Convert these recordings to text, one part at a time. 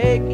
pretty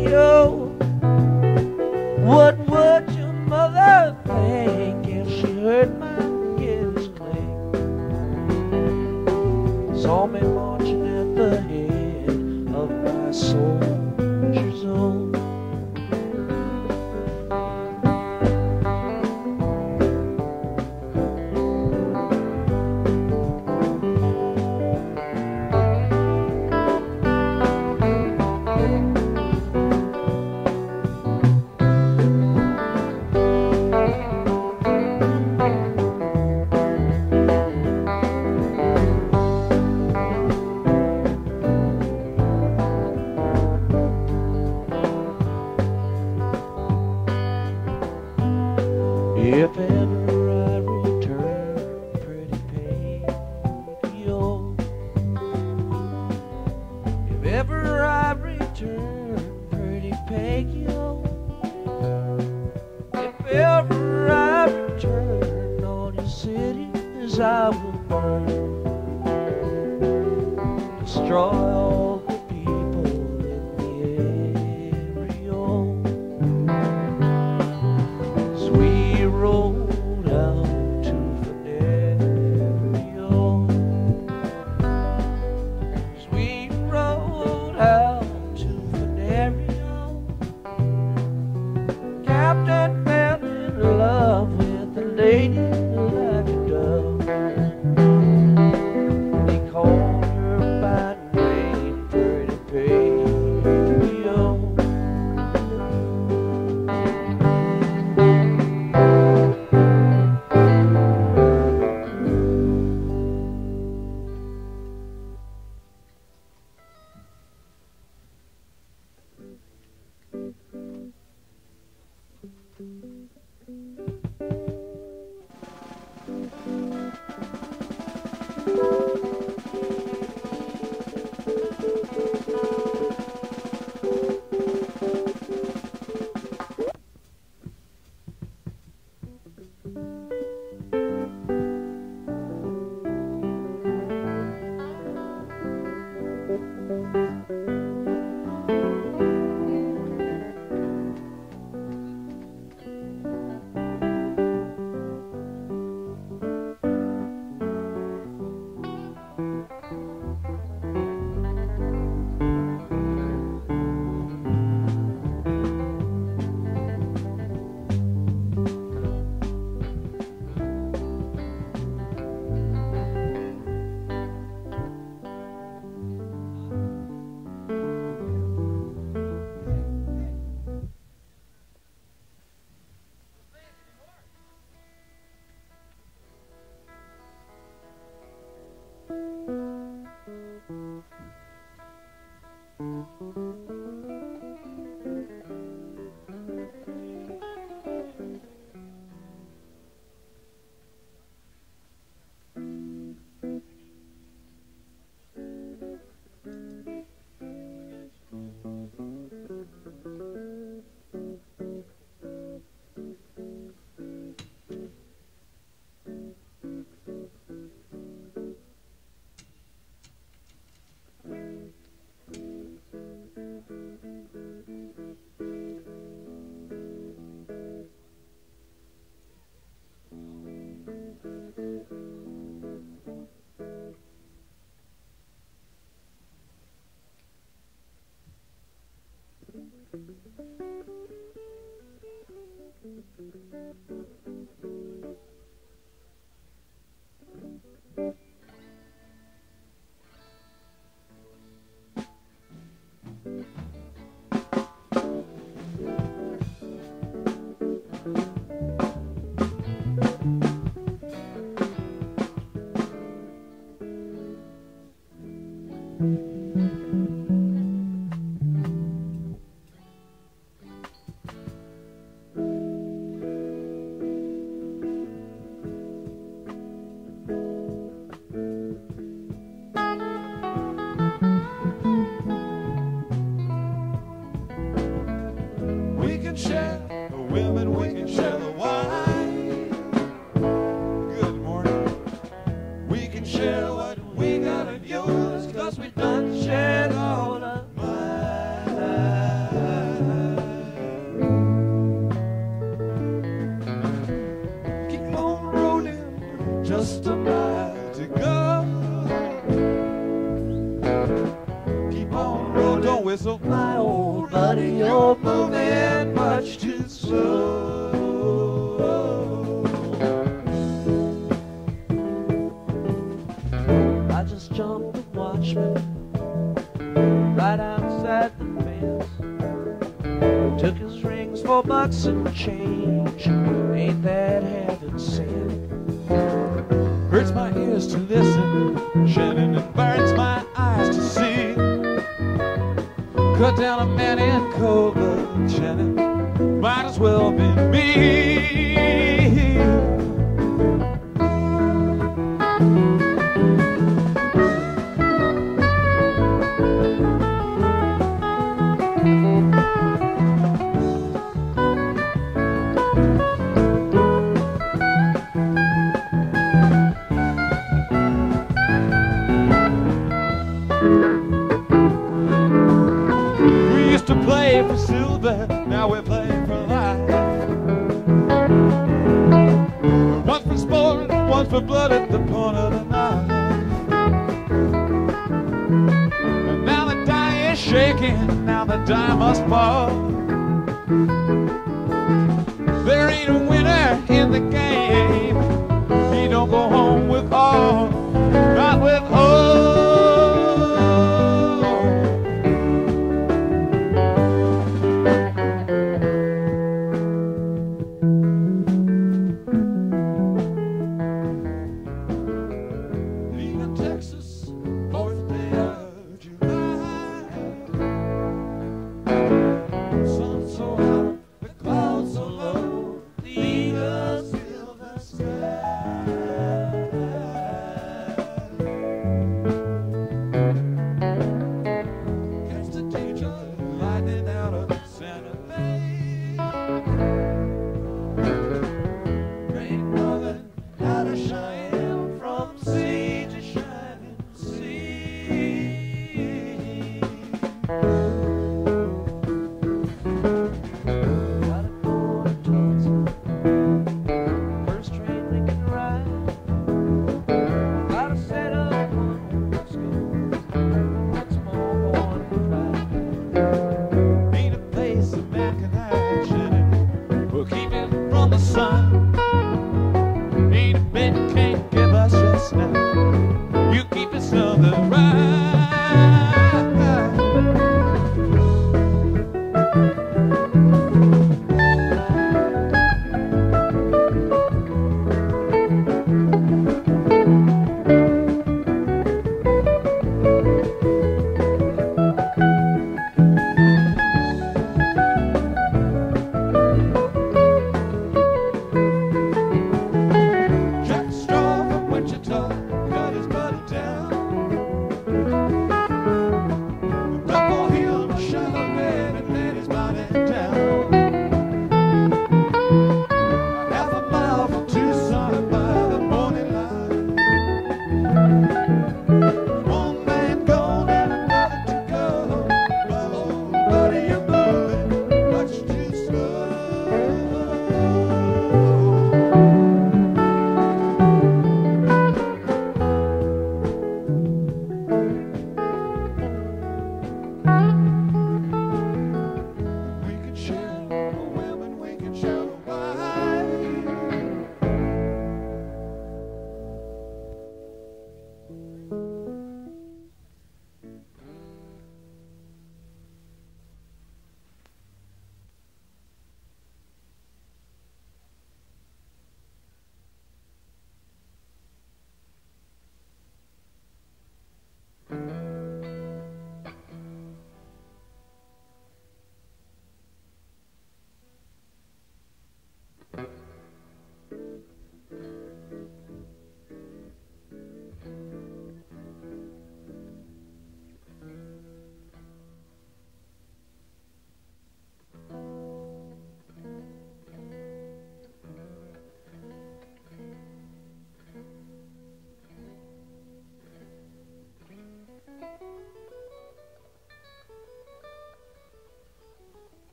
We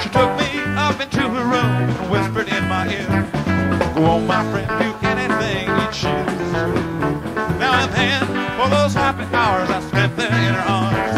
She took me up into her room and whispered in my ear, Go on, my friend, do anything you choose. Now I'm hand for those happy hours I spent there in her arms.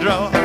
Draw.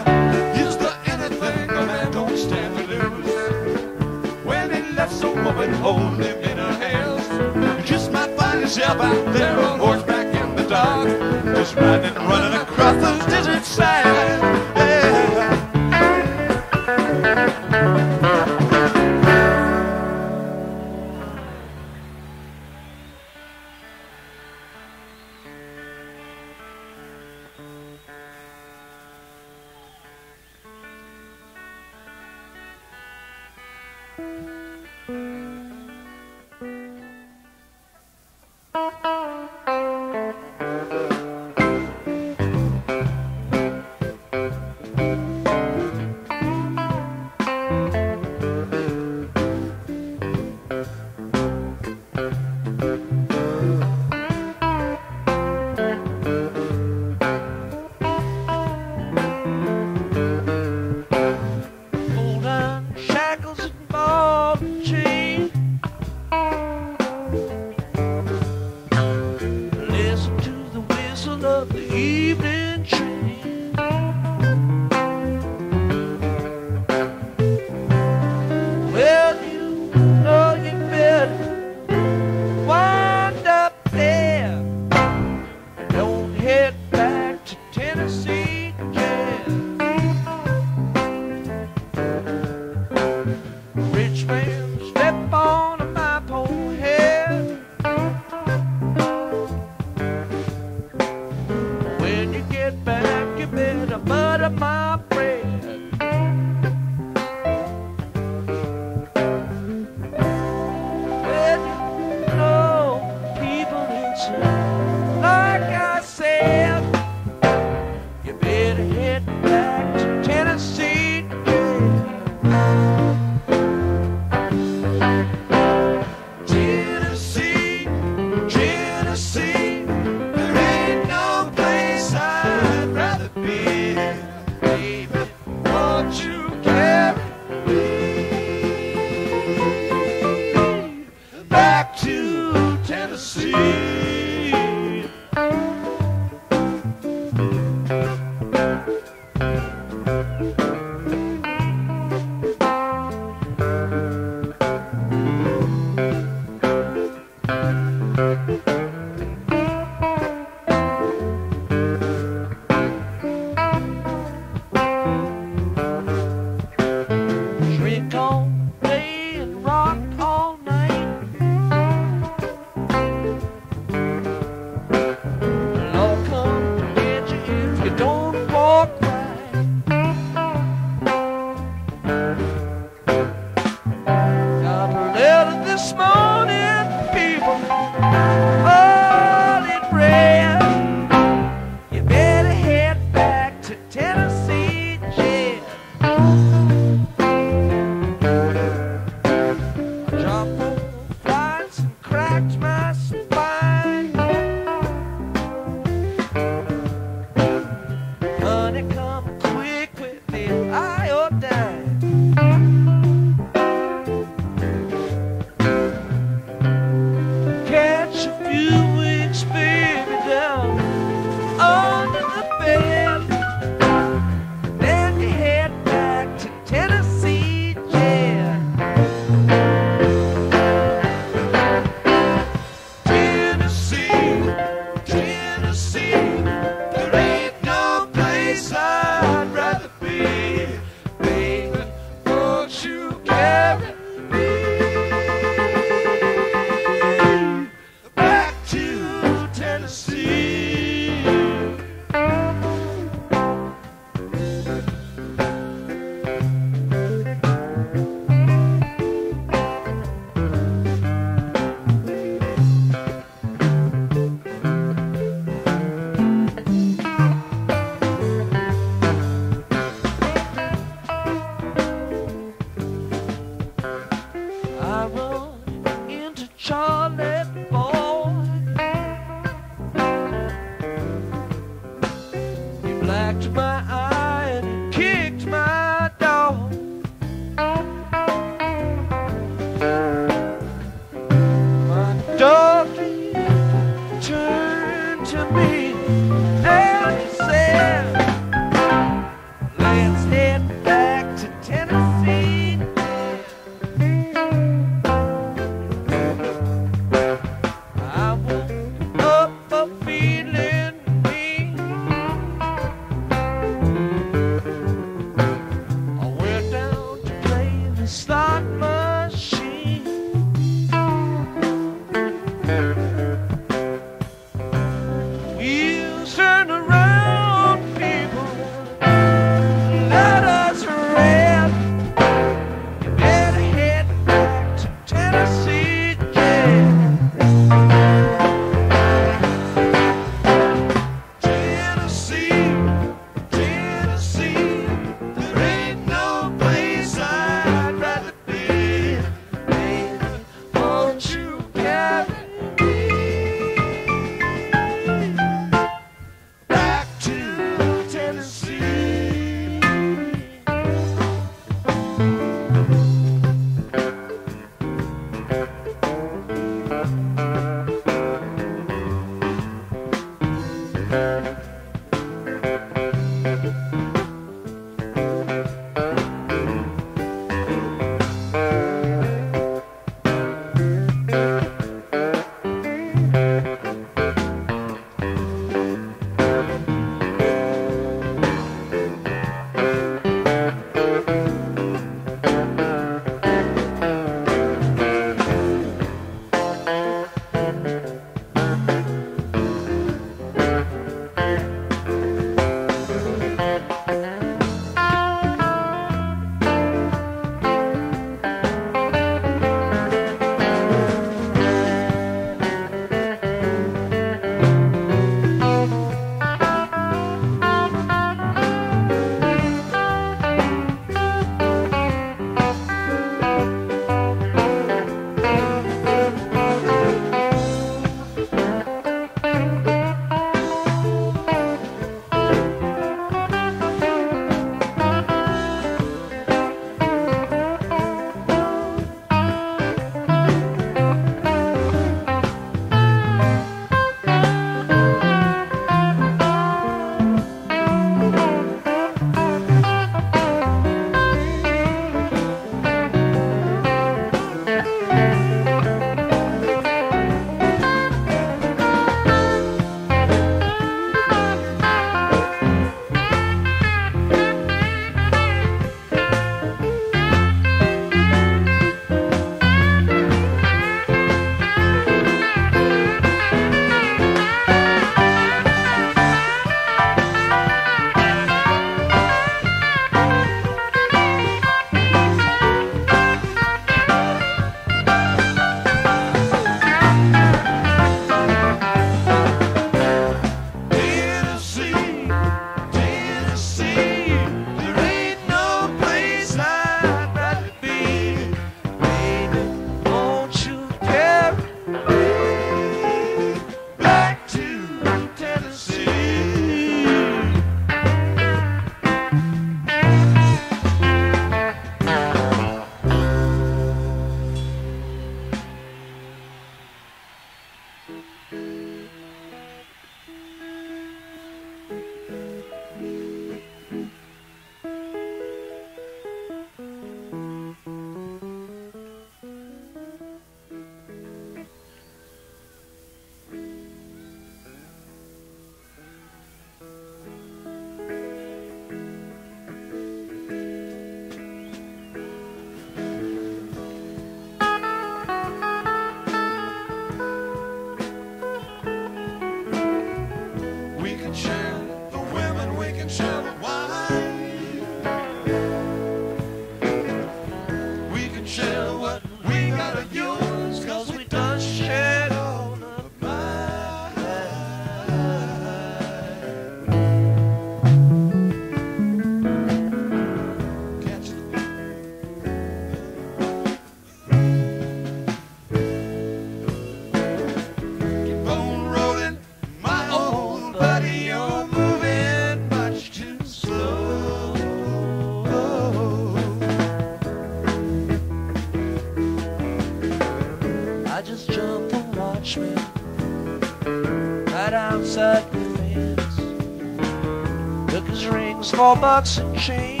and change.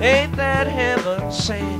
Ain't that heaven sent?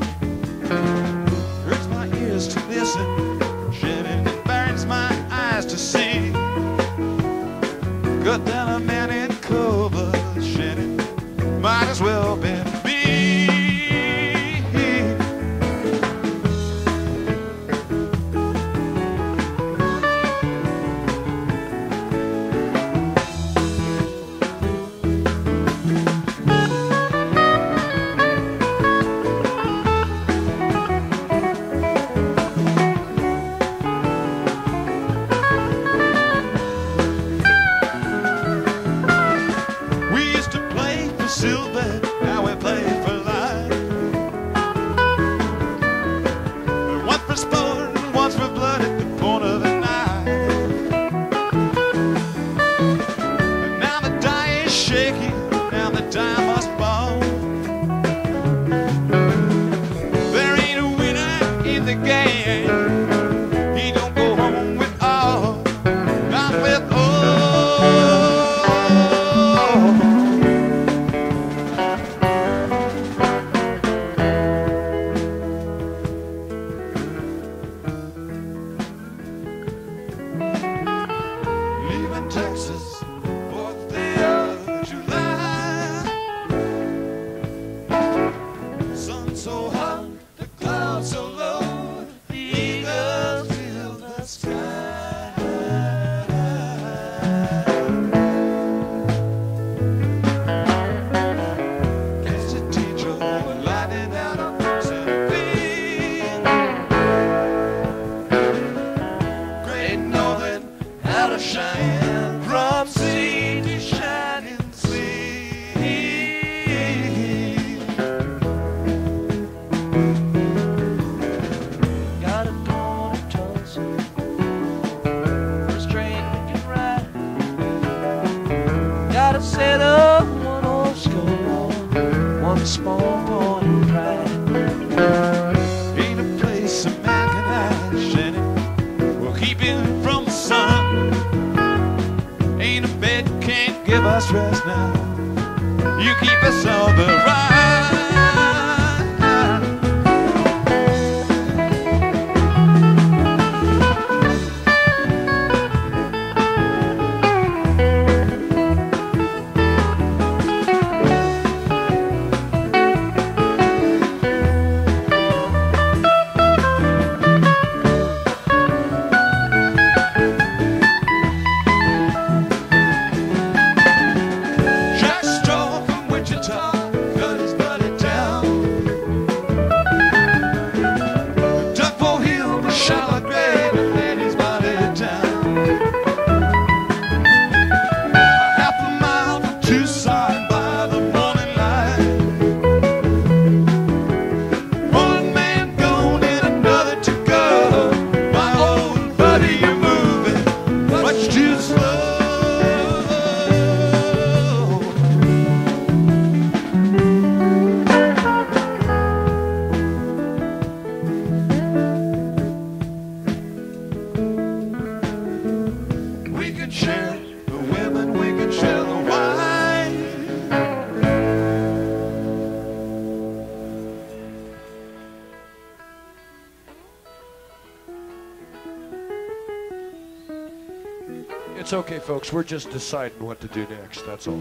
It's okay, folks. We're just deciding what to do next. That's all.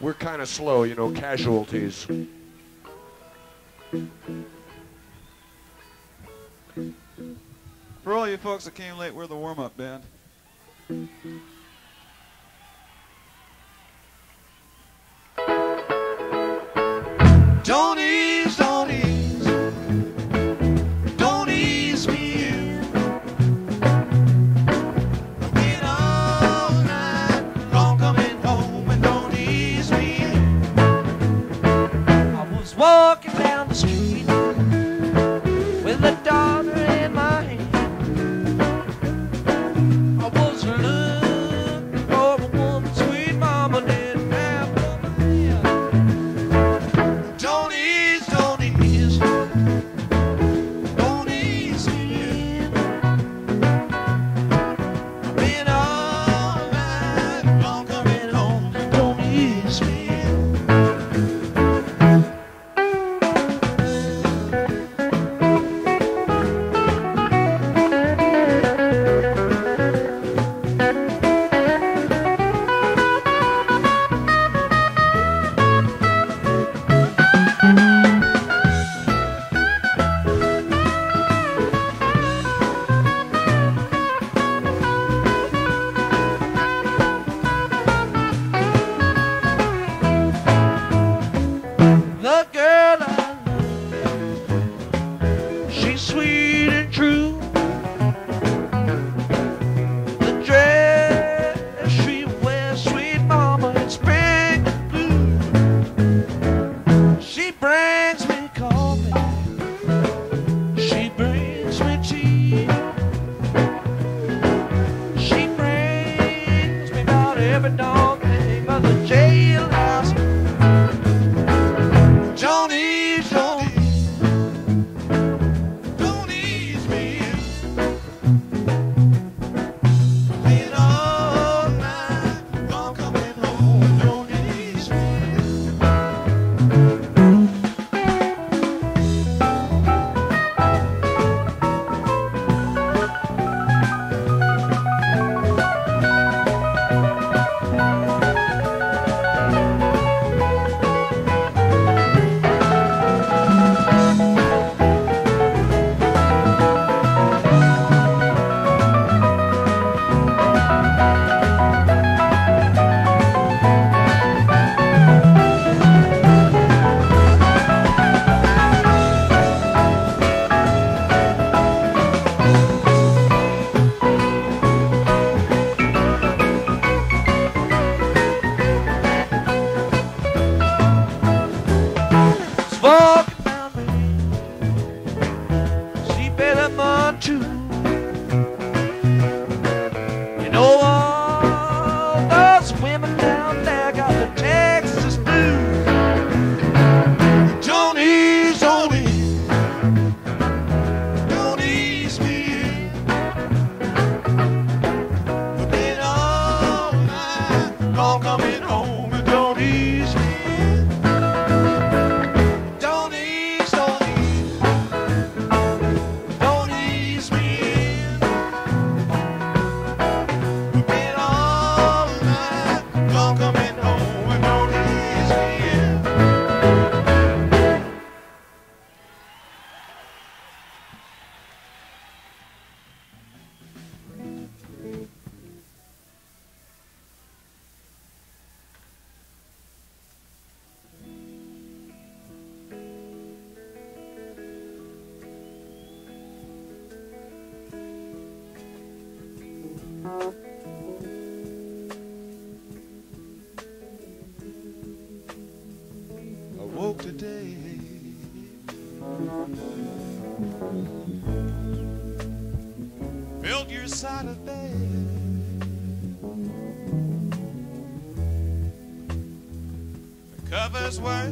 We're kind of slow, you know, casualties. For all you folks that came late, we're the warm-up band.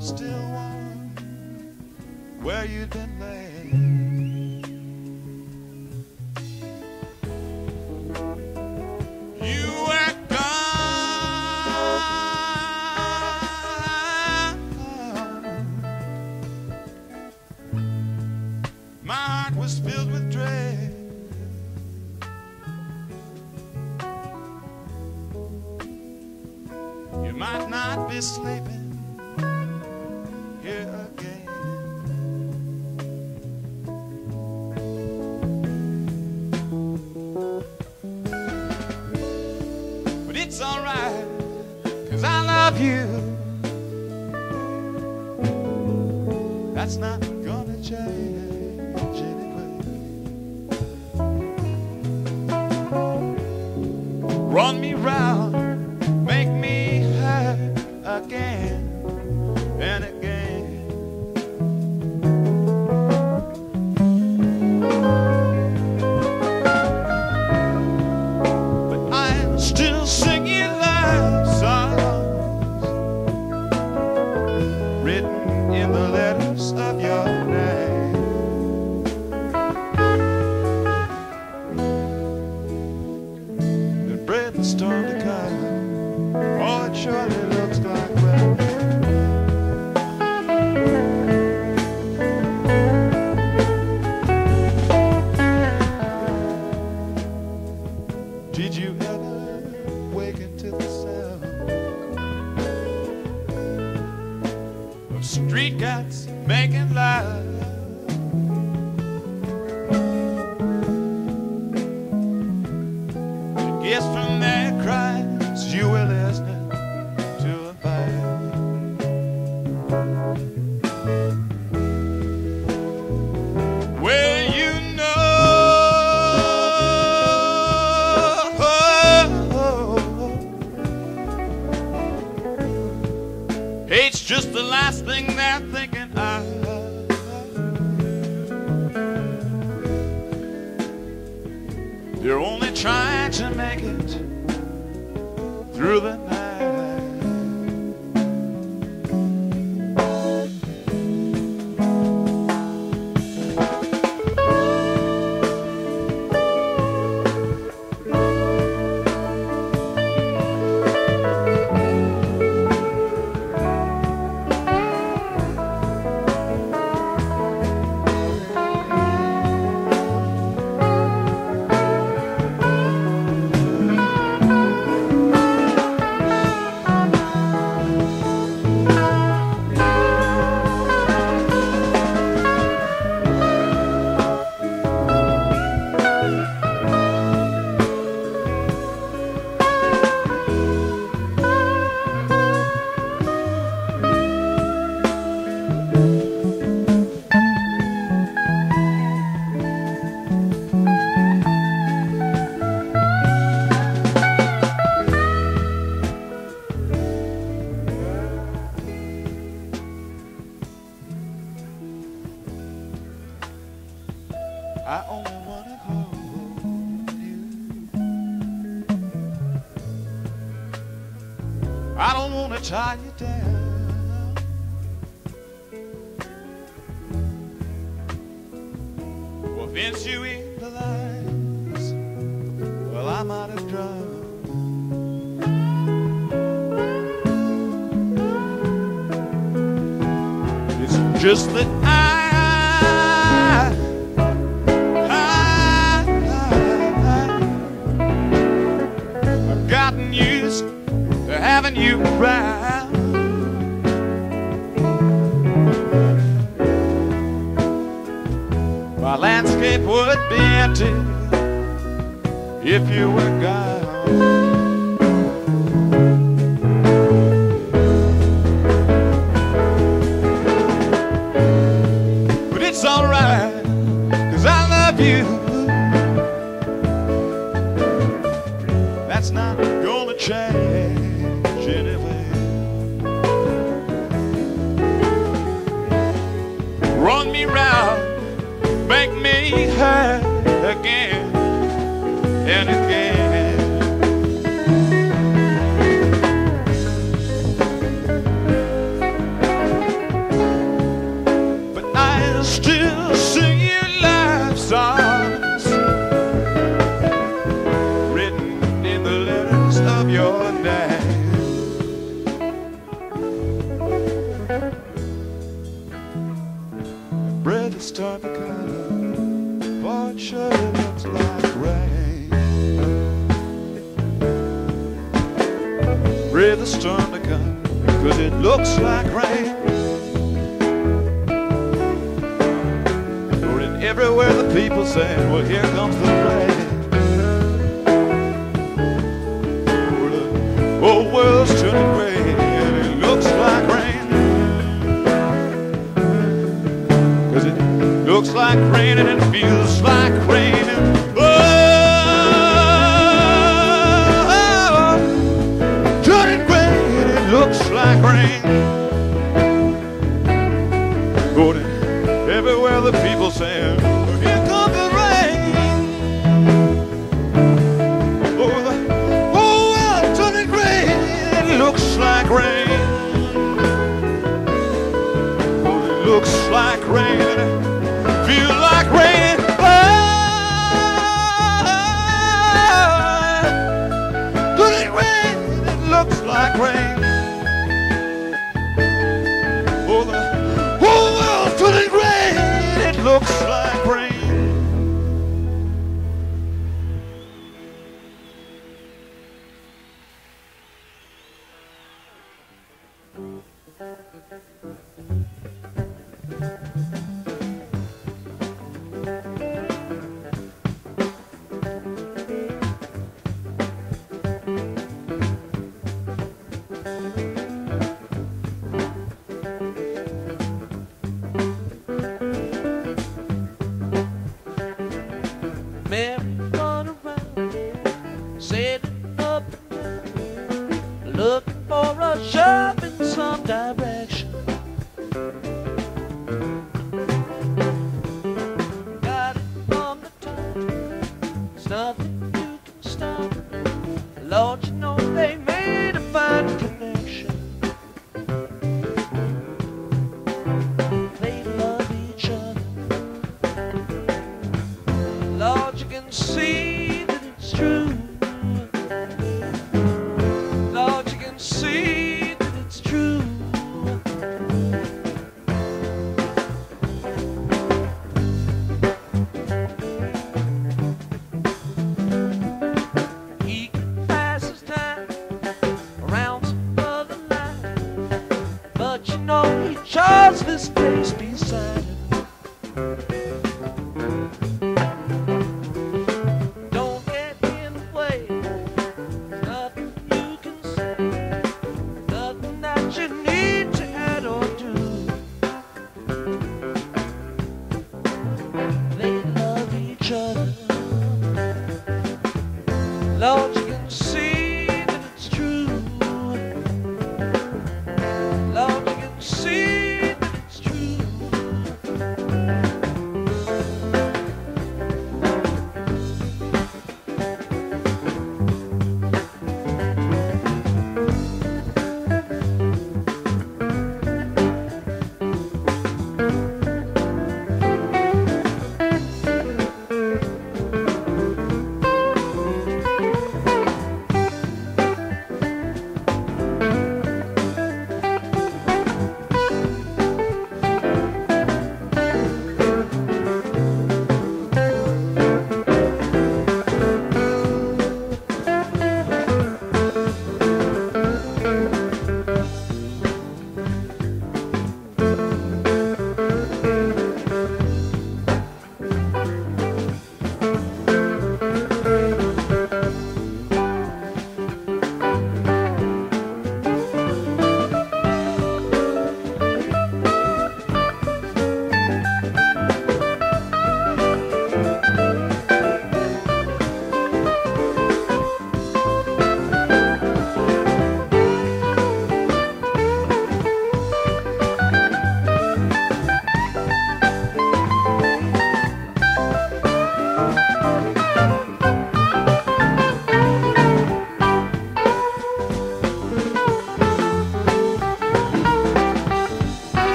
still warm where you'd been laid. You were gone. My heart was filled with dread. You might not be sleeping.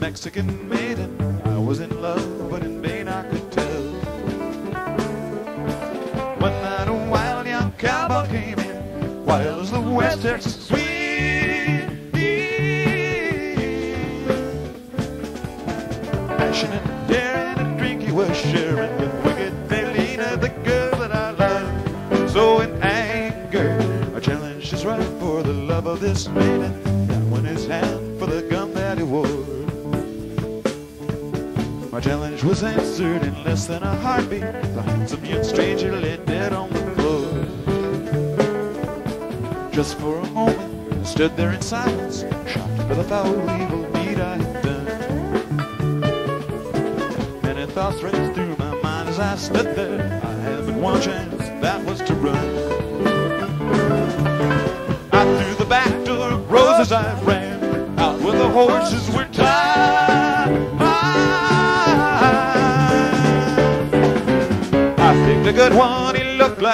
Mexican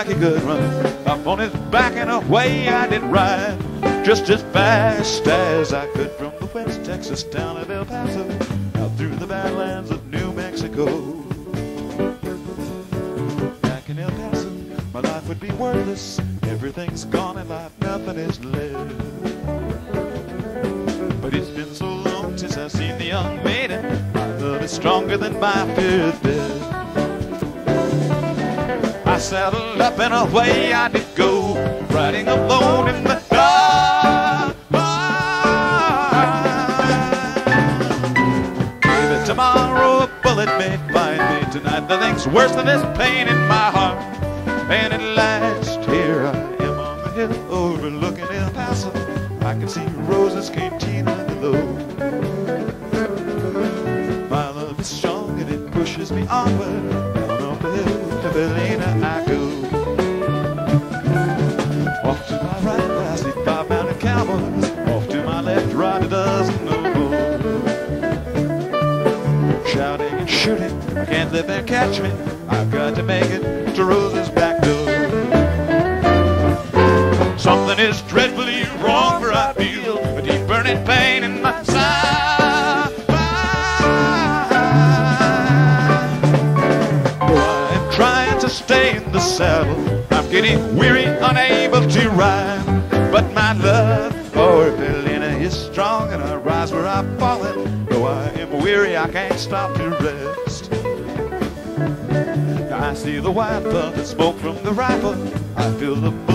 like a good run. Up on his back and away I did ride, just as fast as I could from the west Texas town of El Paso, out through the badlands of New Mexico. Back in El Paso, my life would be worthless. Everything's gone in life, nothing is left. But it's been so long since I've seen the young maiden. My love is stronger than my fears. up and away I did go, riding alone in the dark. Maybe tomorrow a bullet may find me tonight. Nothing's worse than this pain in my heart, and it lasts. stop and rest. I see the white thunder smoke from the rifle. I feel the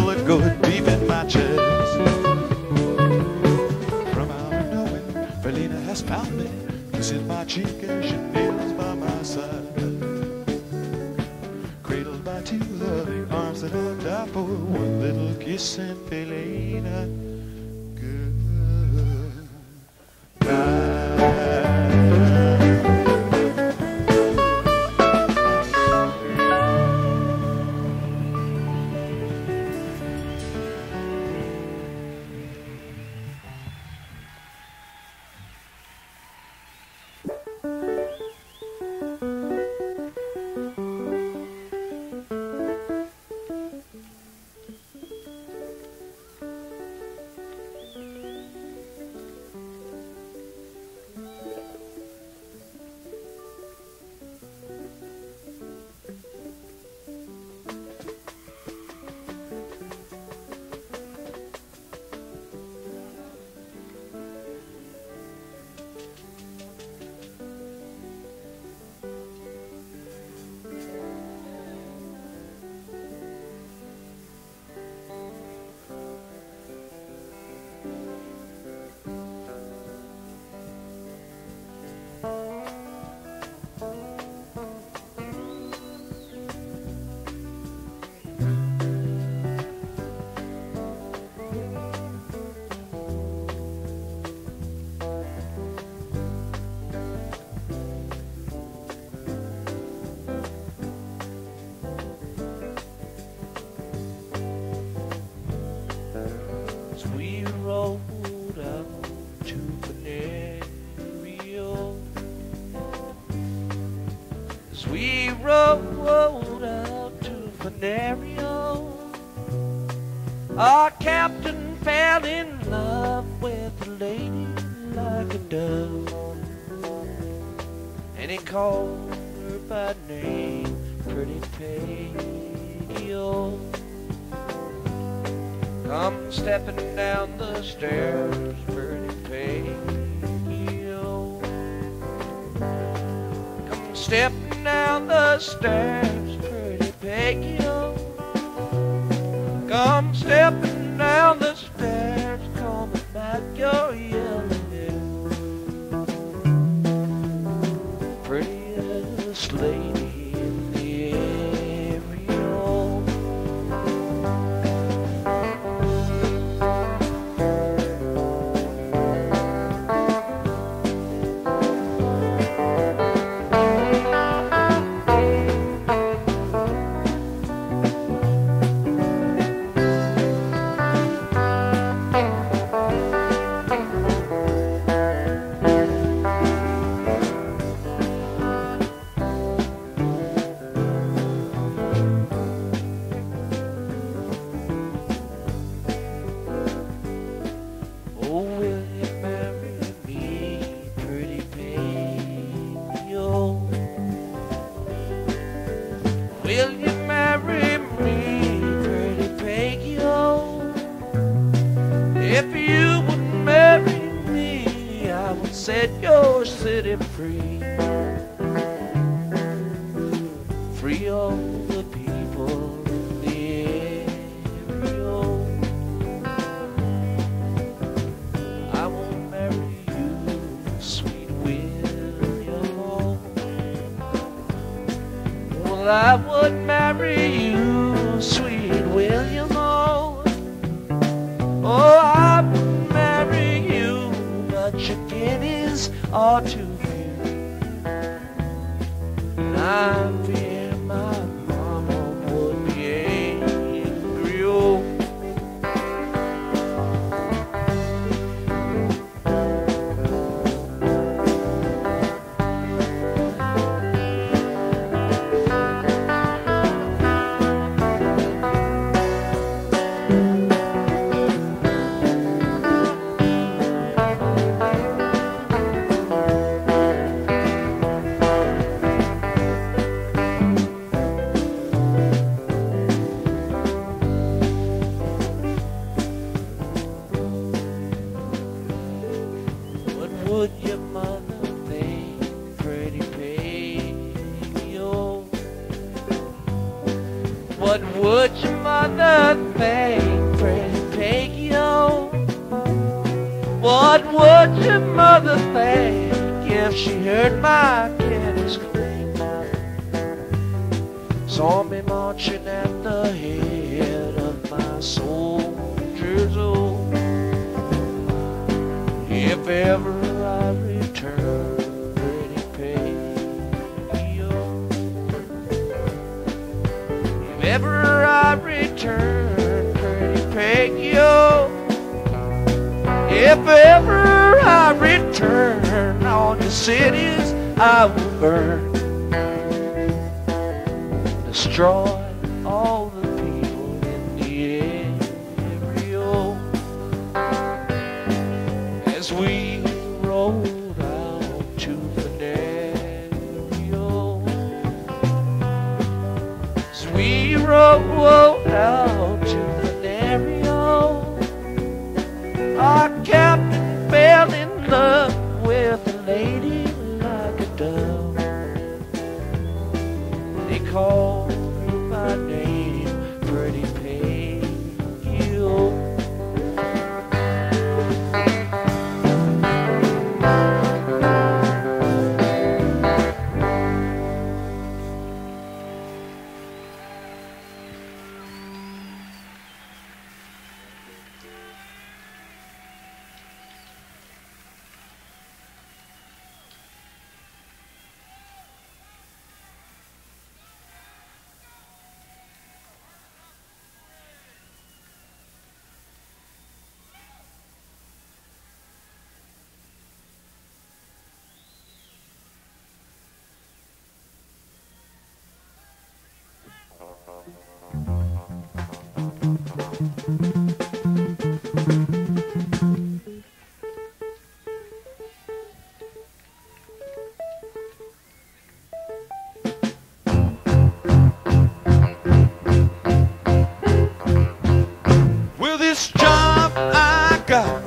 know our captain fell in love with a lady like a dove. And he called her by name, Pretty Peggy. Come stepping down the stairs, Pretty Peggy. Come stepping down the stairs, Pretty Peggy. Come stepping down the stairs, coming back your boca.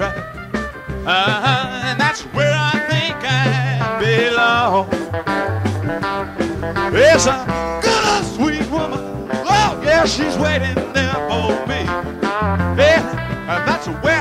track. Uh, uh-huh, and that's where I think I belong. It's a good old sweet woman. Oh, yeah, she's waiting there for me. Yeah, and that's where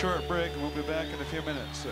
short break and we'll be back in a few minutes. So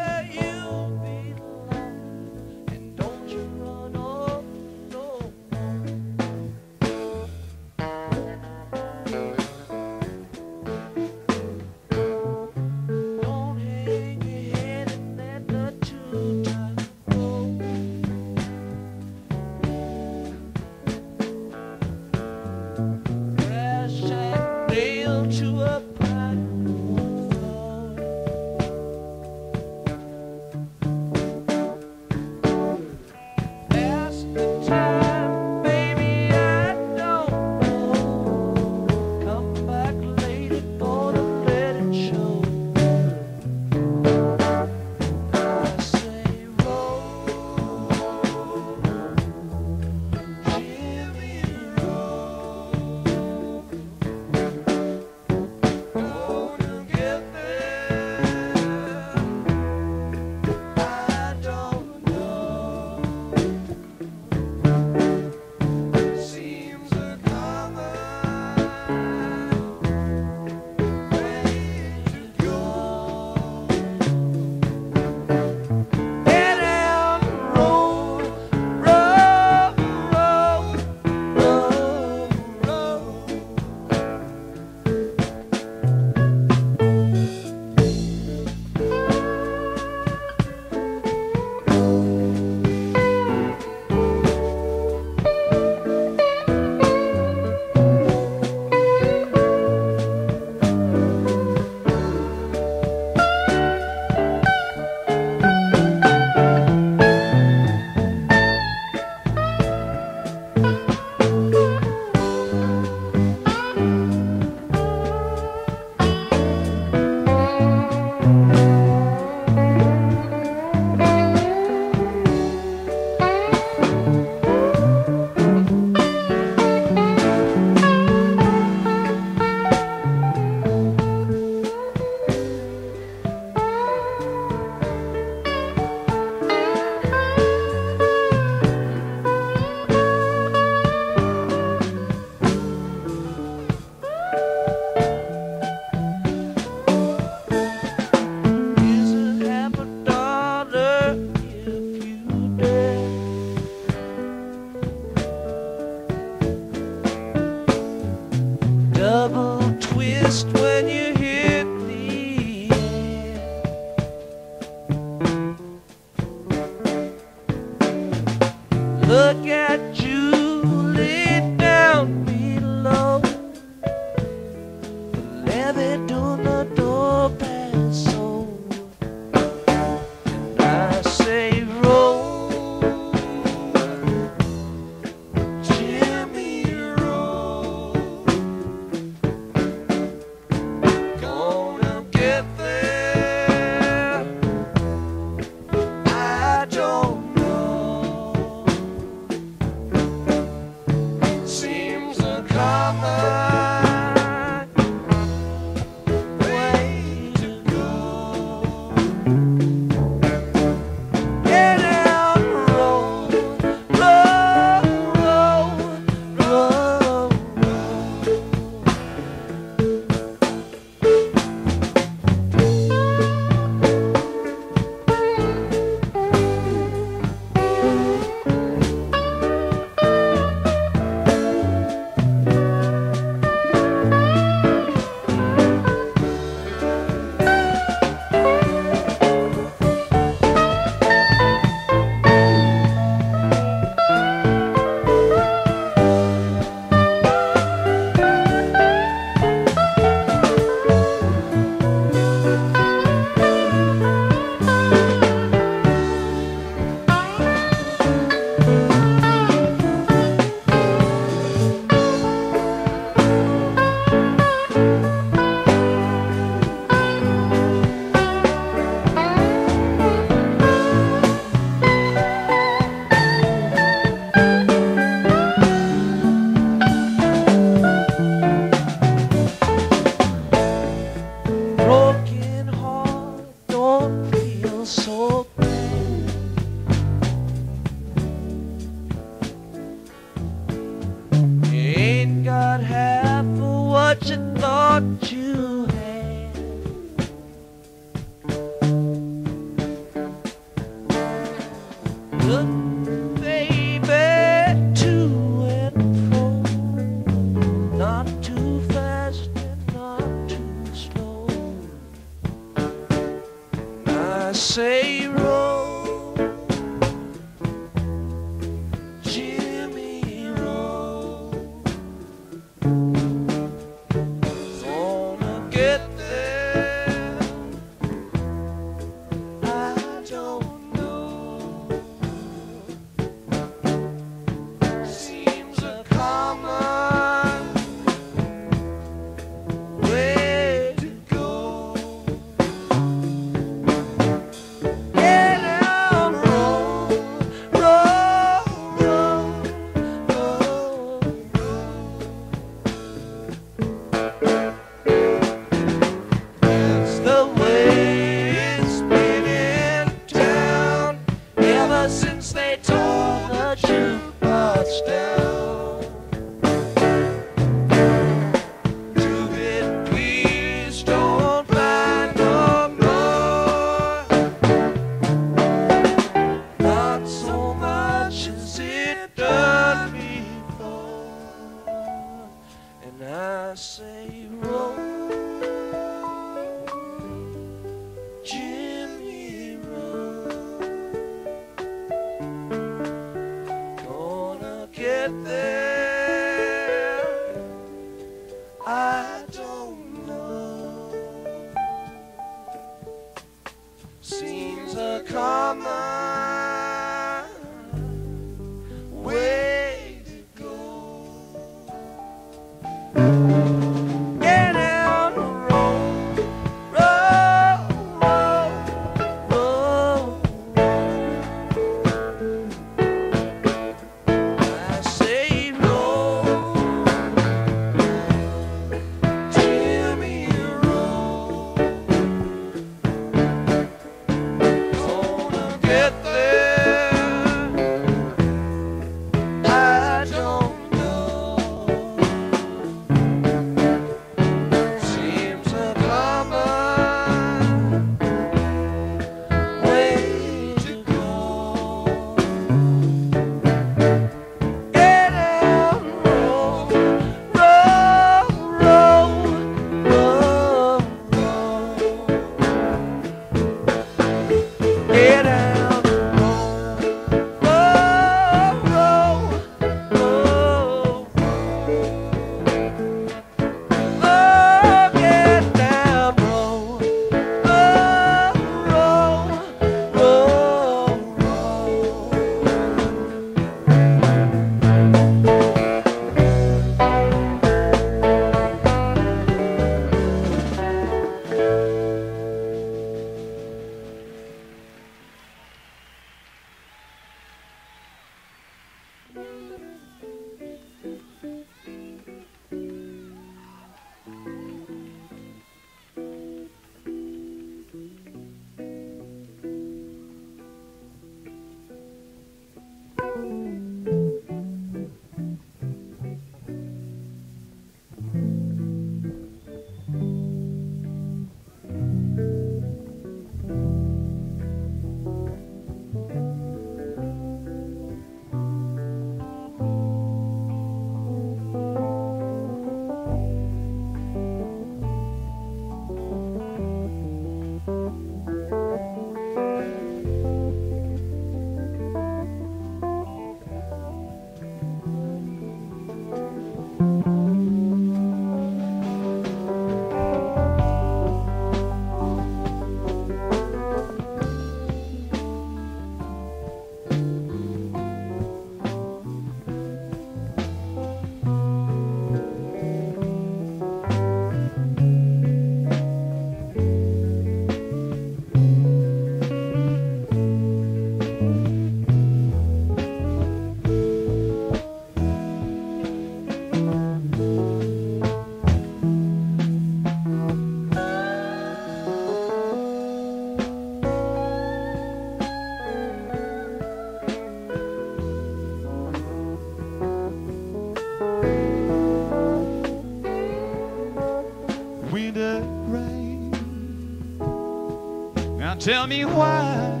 tell me why.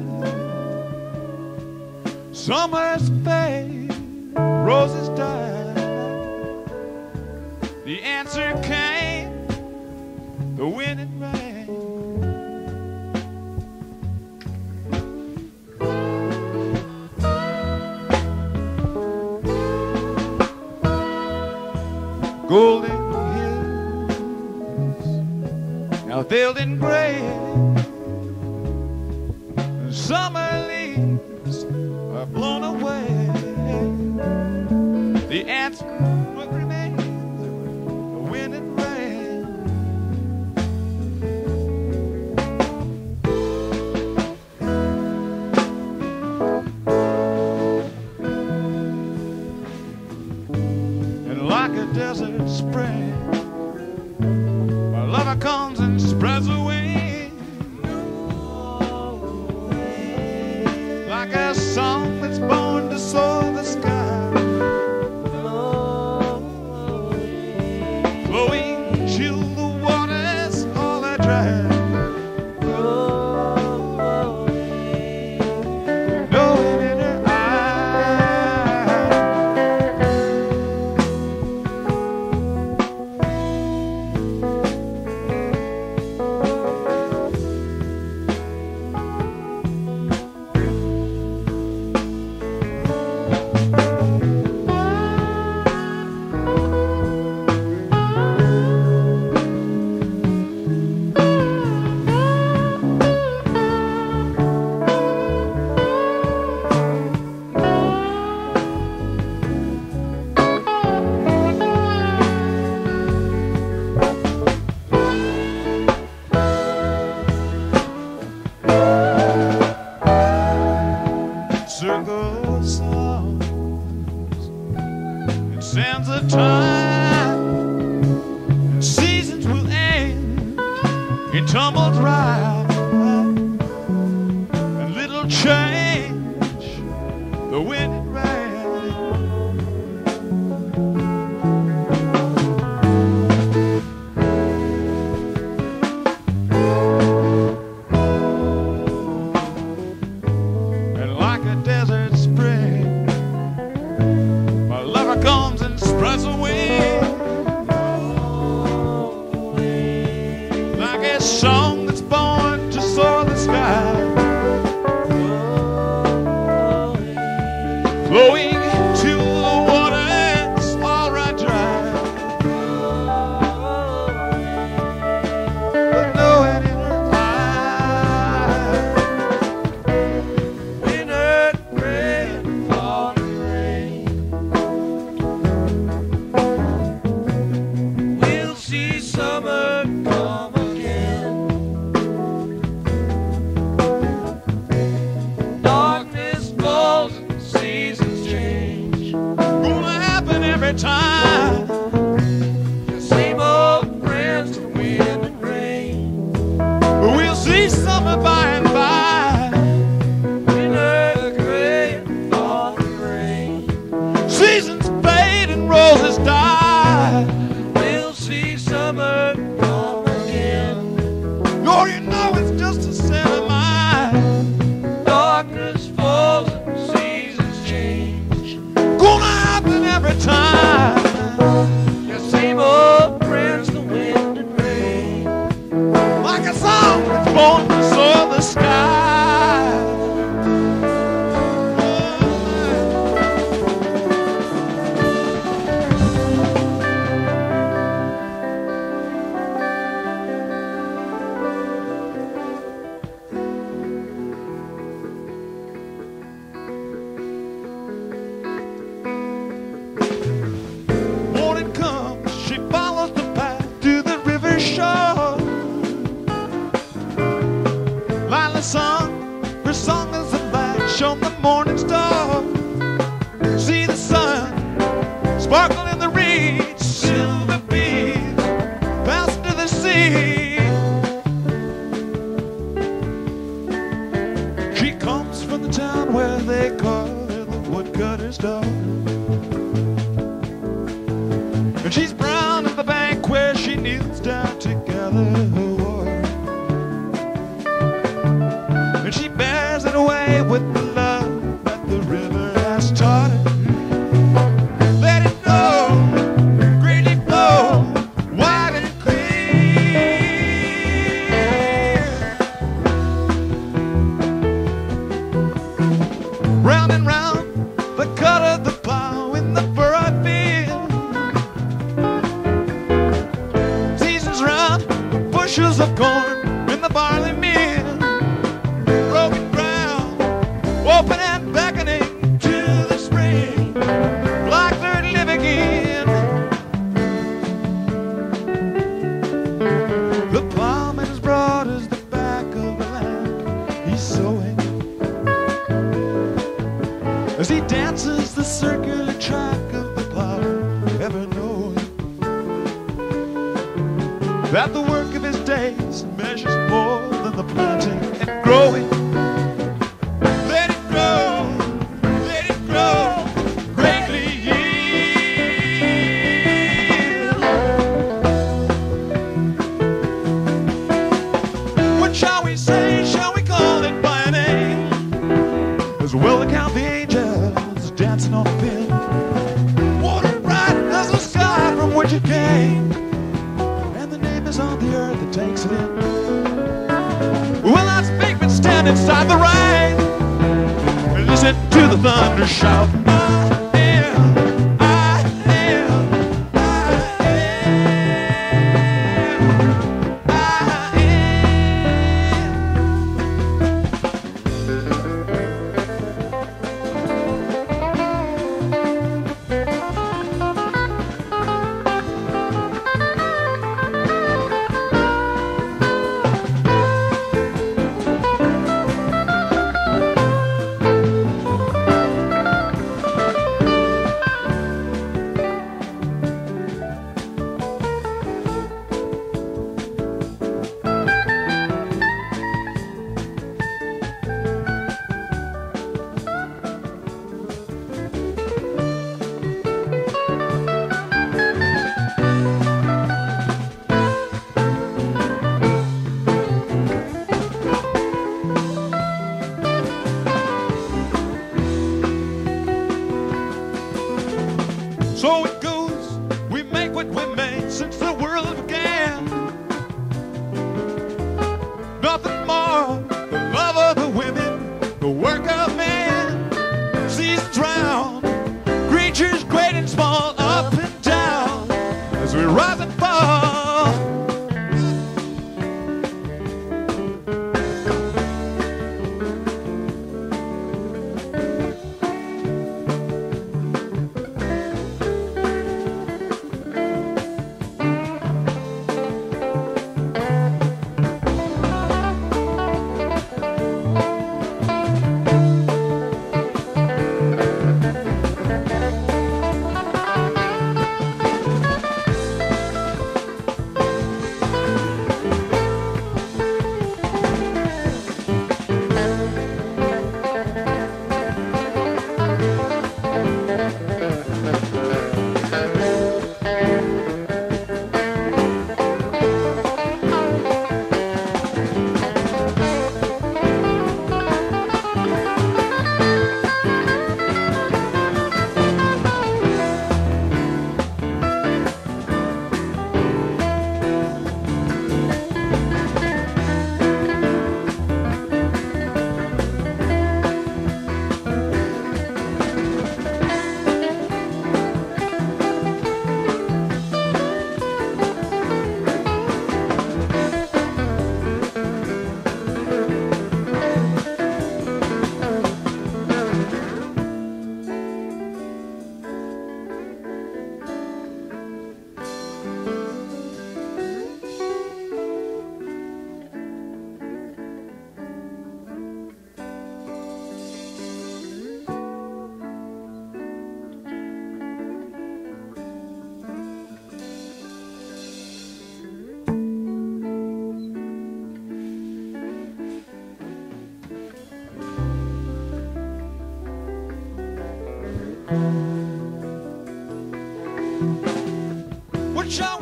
Summers roses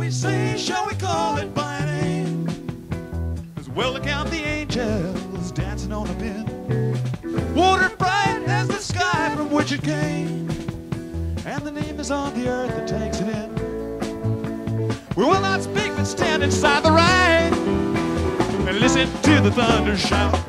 we? Shall we call it by name? As well to count the angels dancing on the pin. Water bright as the sky from which it came. And the name is on the earth that takes it in. We will not speak but stand inside the rain and listen to the thunder shout.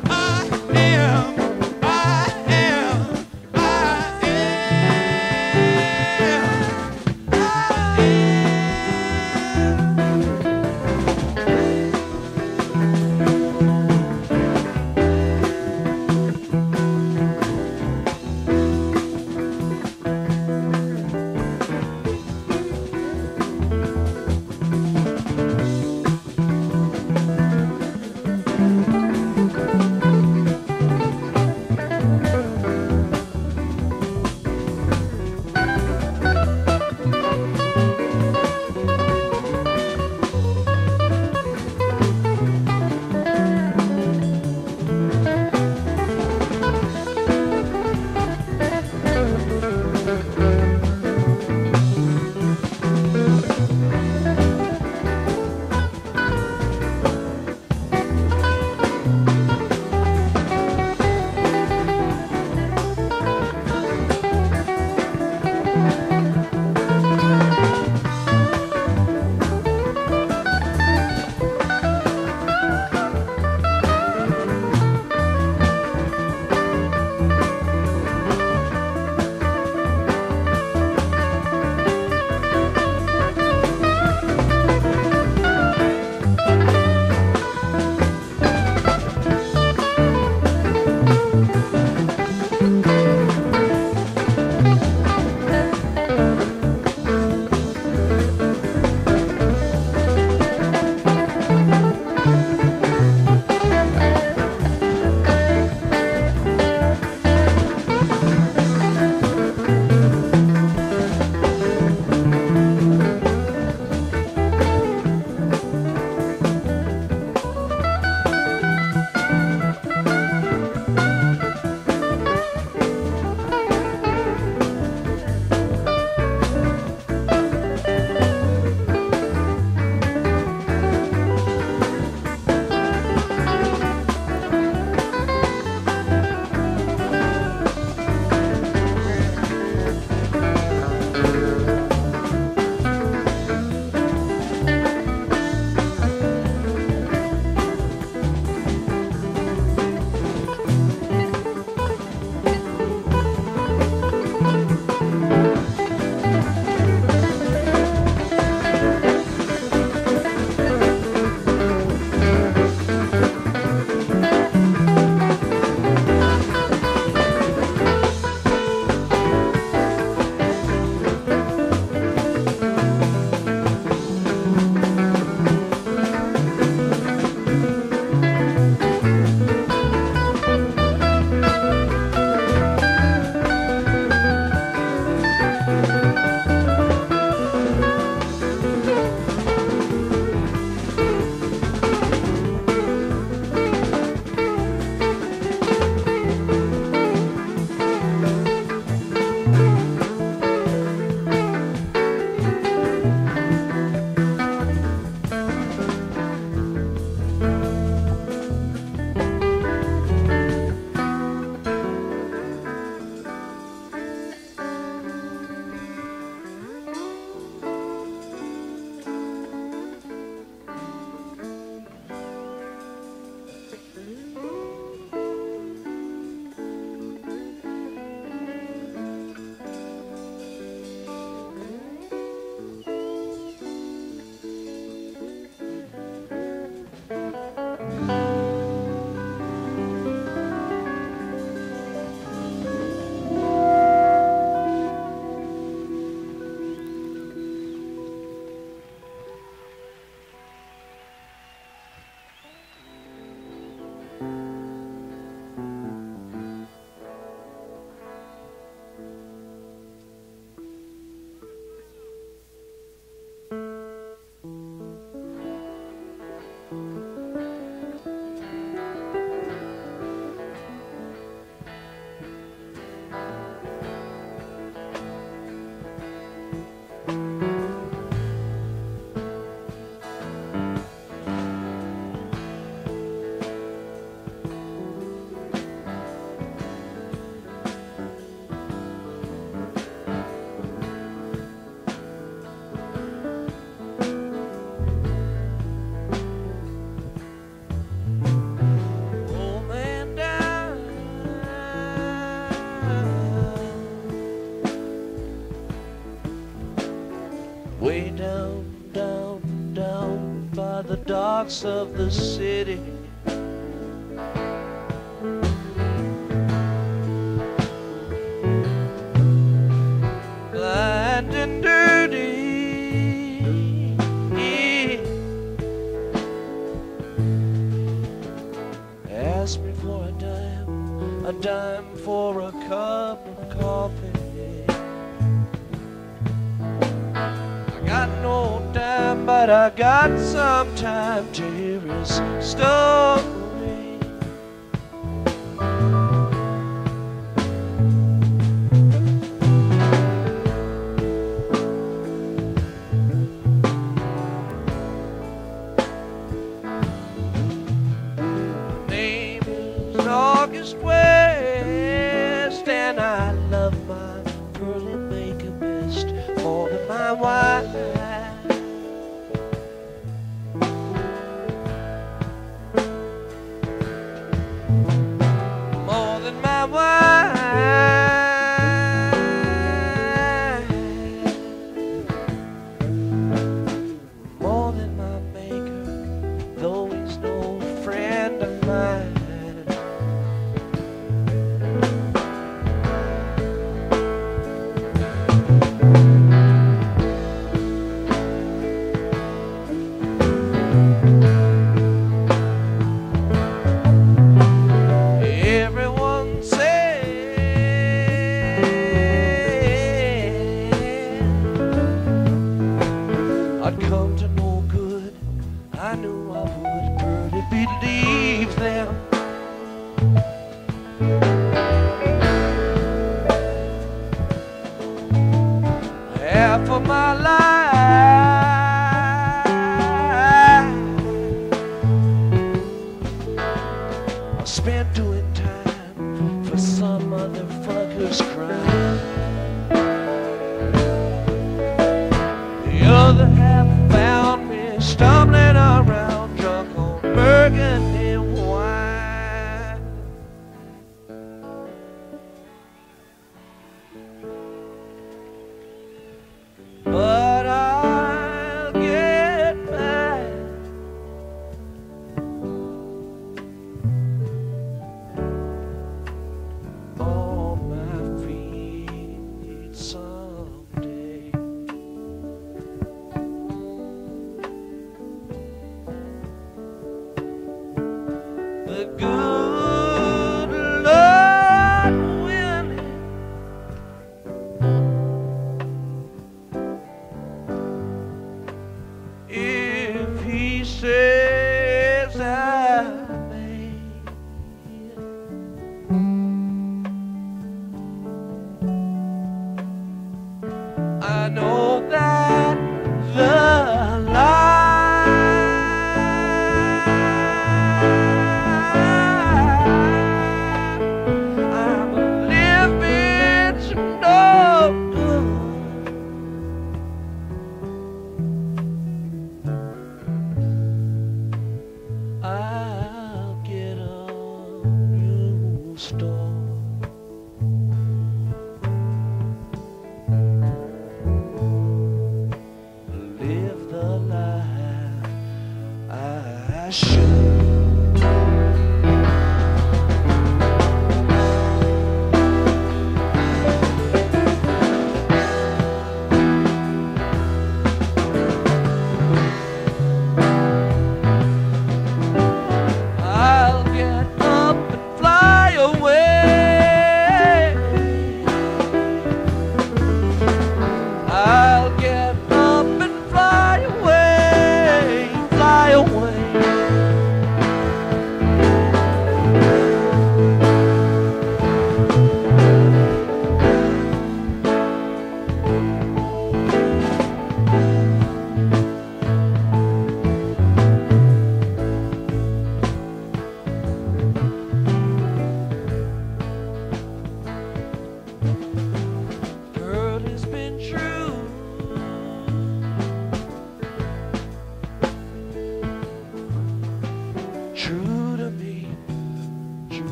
Of the city.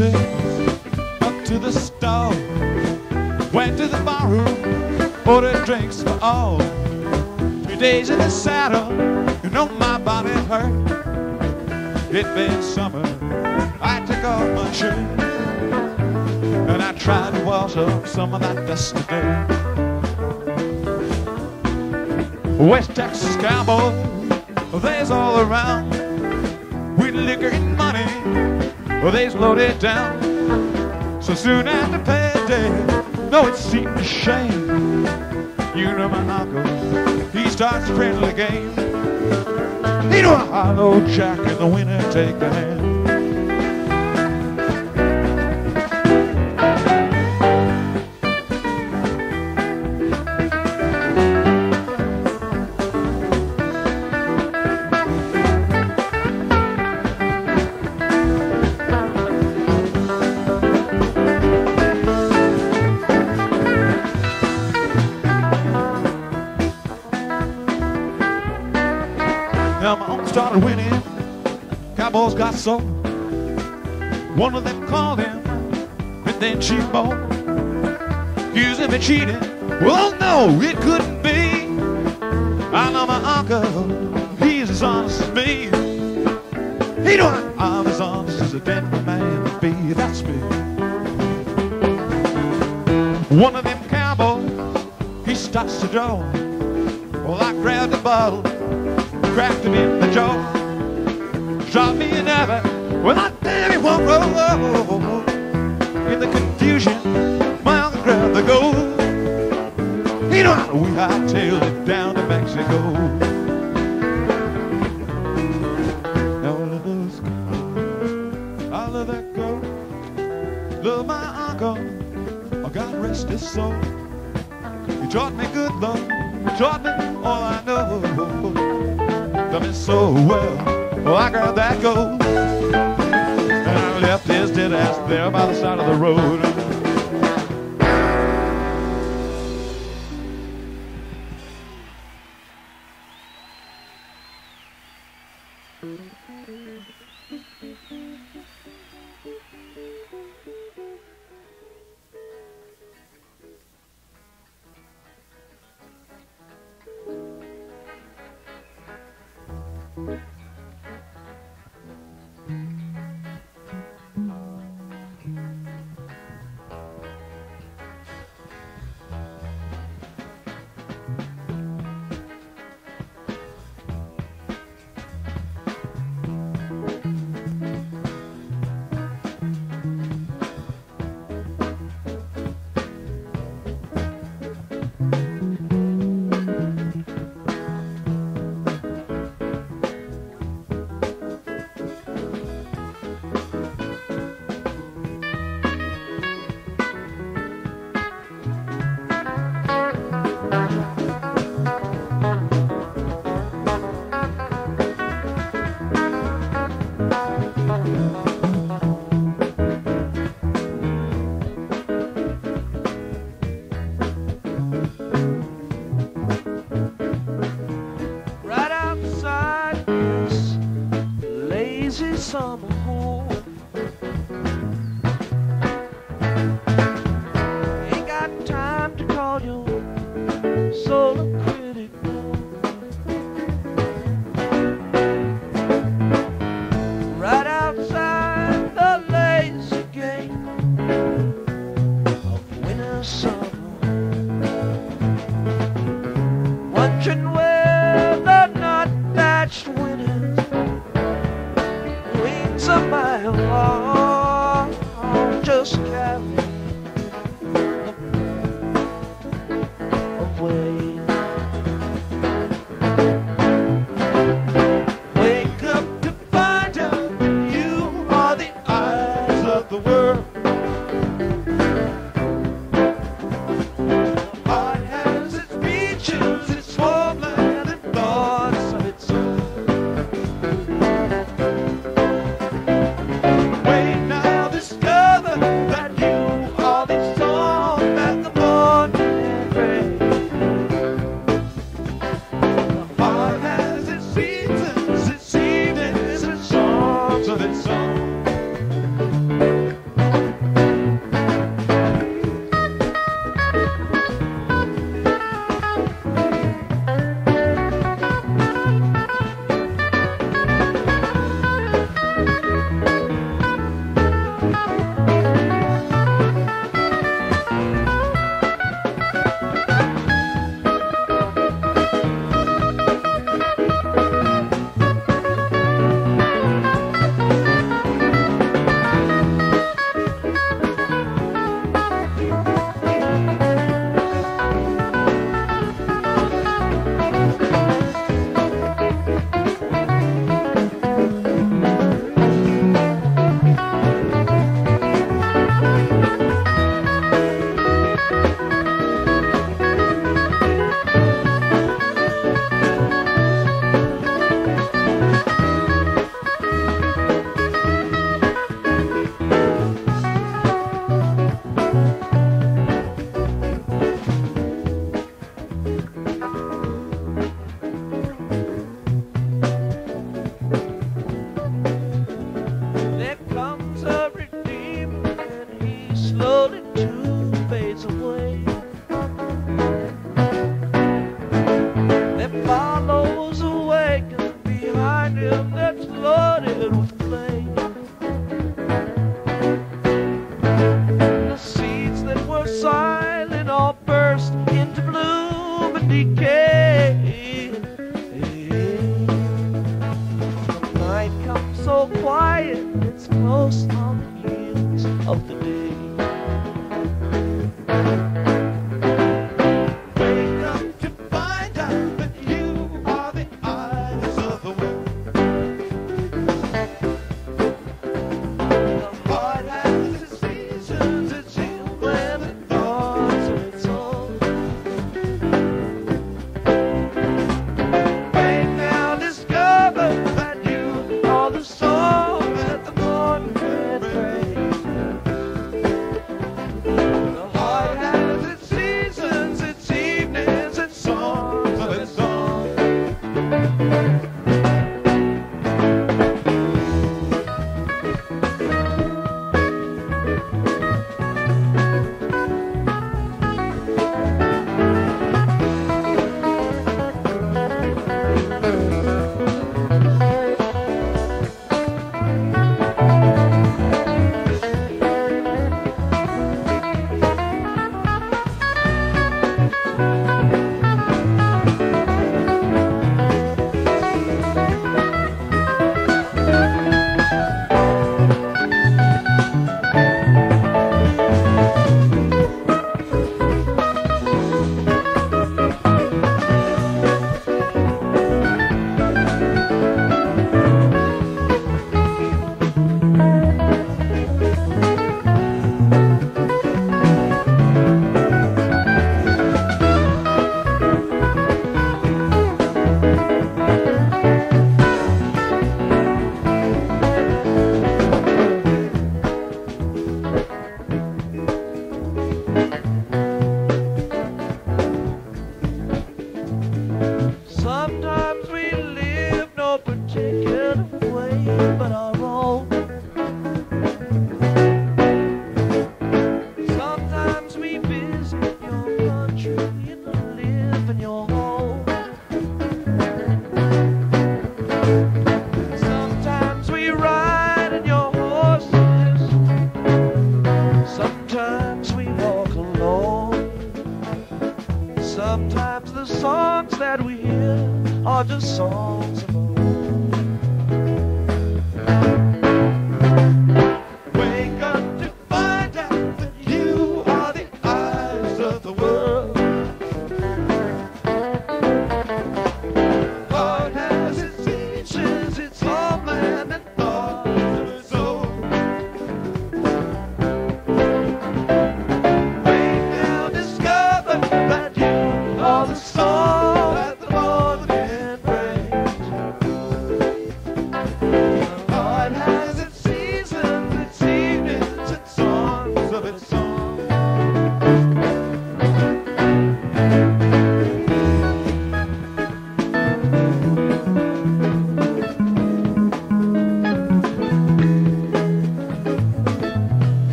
Up to the stall, went to the barroom, ordered drinks for all. Three days in the saddle, you know my body hurt. It been summer, I took off my shirt and I tried to wash off some of that dusty dirt. West Texas cowboys, they's all around with liquor and money, well, they's loaded down. So soon after payday, Though it seemed a shame. You know my uncle, he starts a friendly game. He know a hollow jack in the winter take the hand. Sold. One of them called him and then cheekbone. Accused him of cheating. Well, no, it couldn't be. I know my uncle. He's as honest as me. He know I'm as honest as a dead man be. That's me. One of them cowboys, he starts to draw. Well, I grabbed the bottle cracked him in the jaw. Shot me another when I damn it won't roll. In the confusion, my uncle grabbed the gold. He know how we hightailed it down to Mexico. I. I. Love my uncle. Oh, God rest his soul. He taught me good love. He taught me that gold and I left his dead ass there by the side of the road.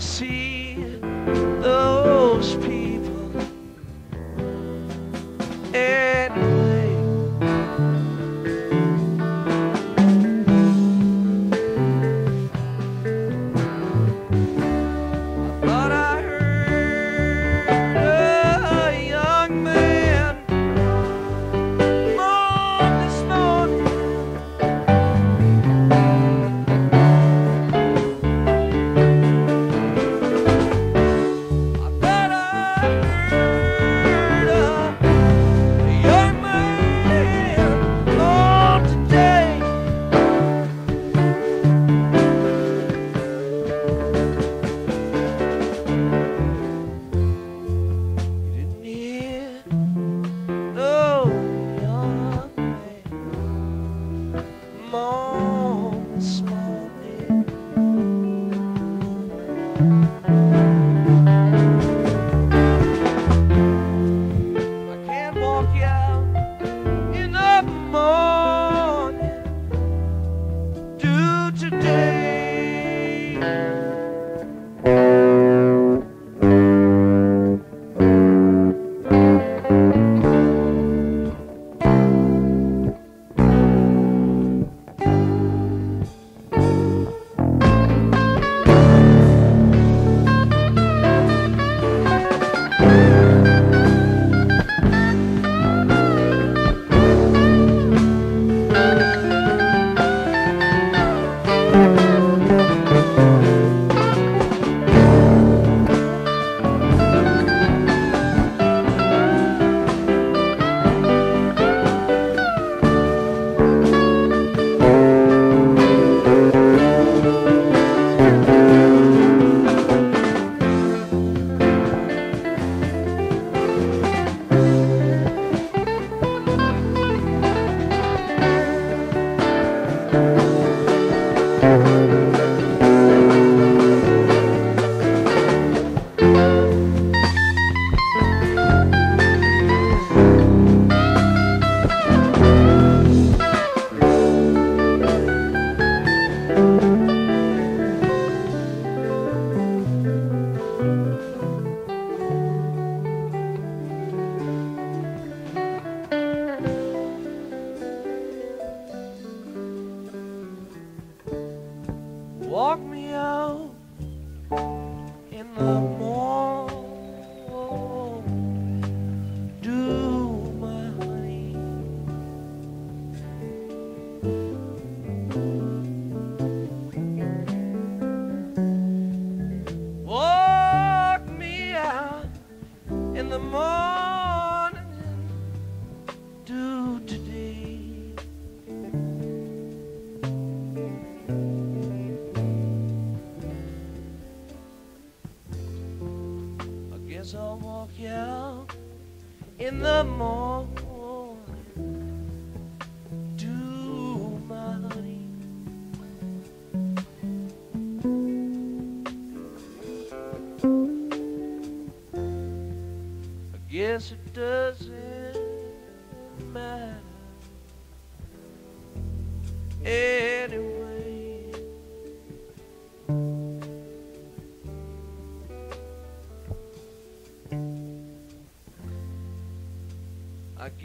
See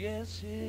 I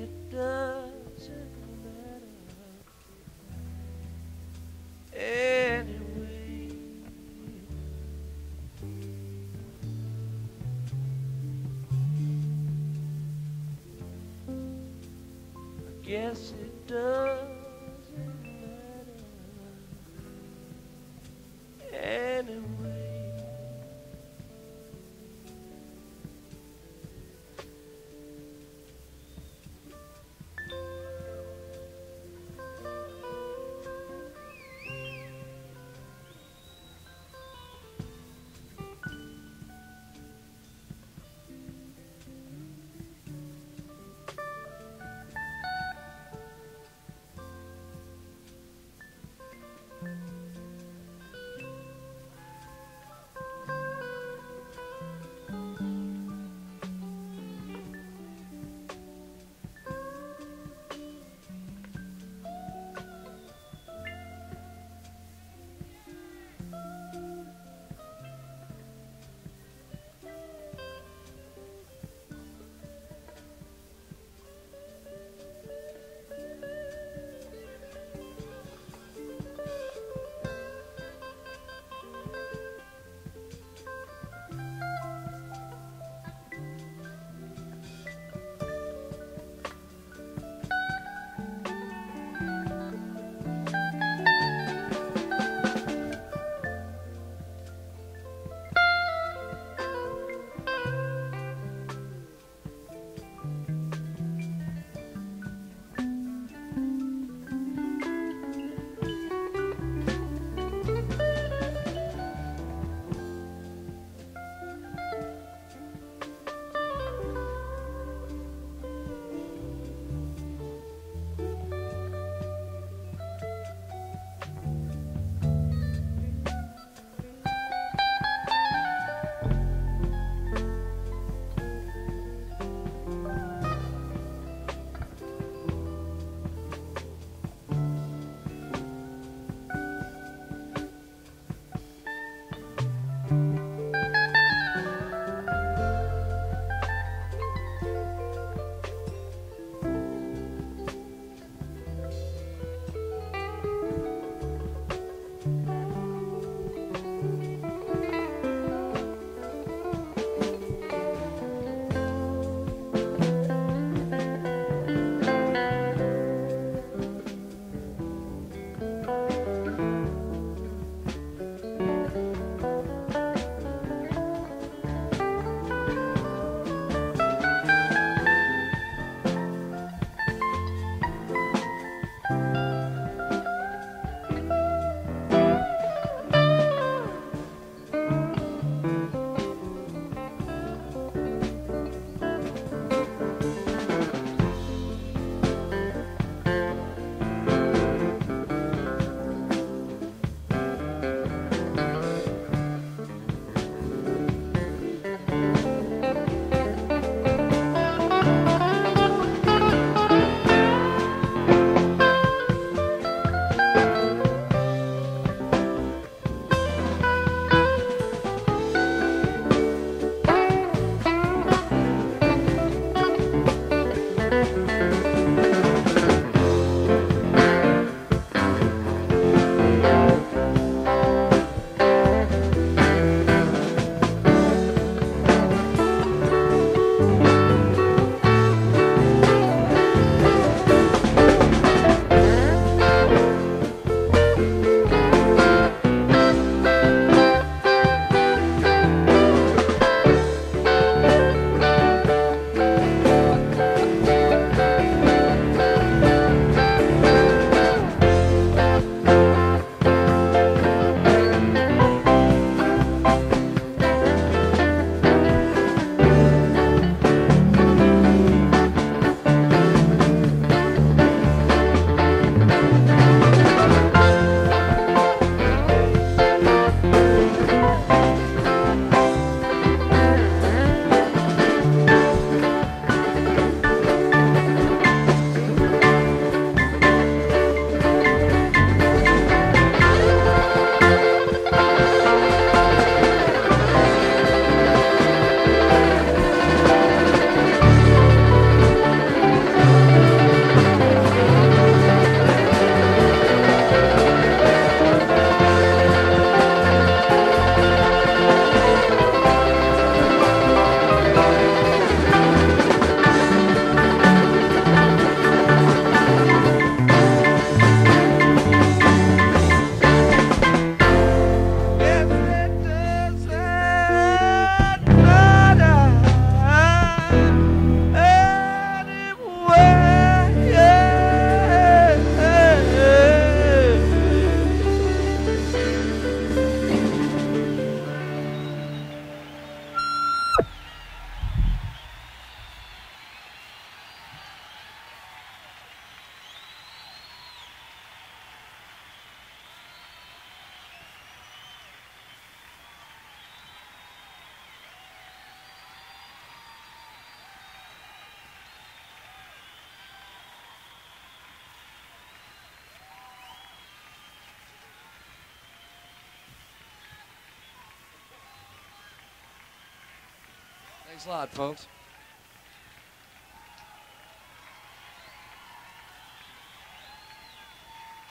Thanks a lot, folks.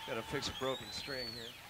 Gotta fix a broken string here.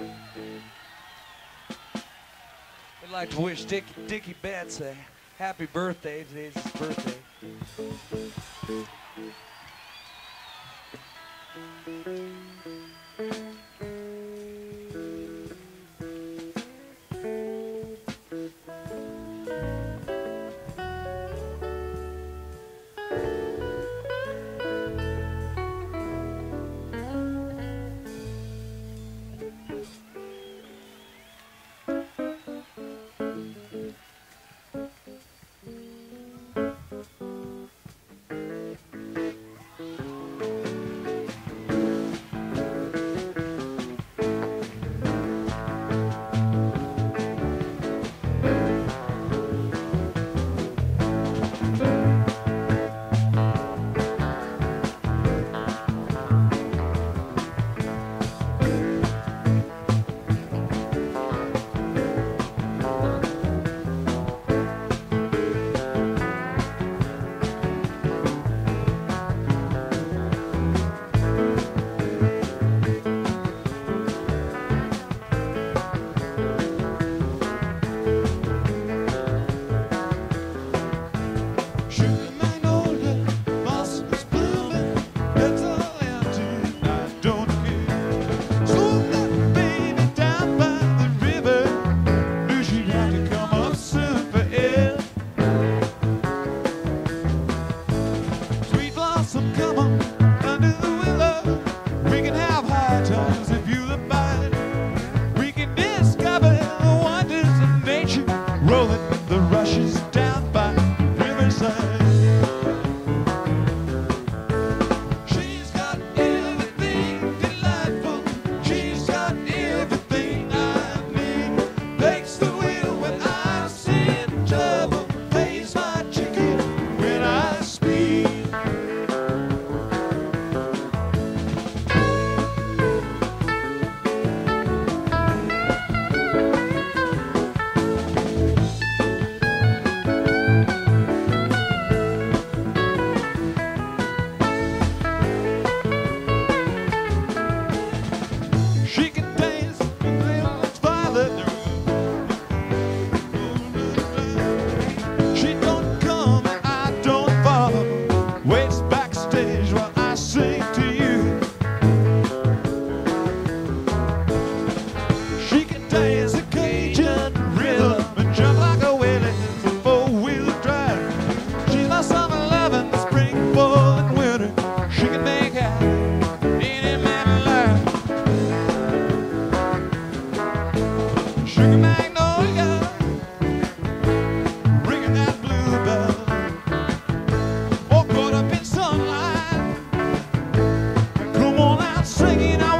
We'd like to wish Dick, Dickie Betts a happy birthday. Today's his birthday. singing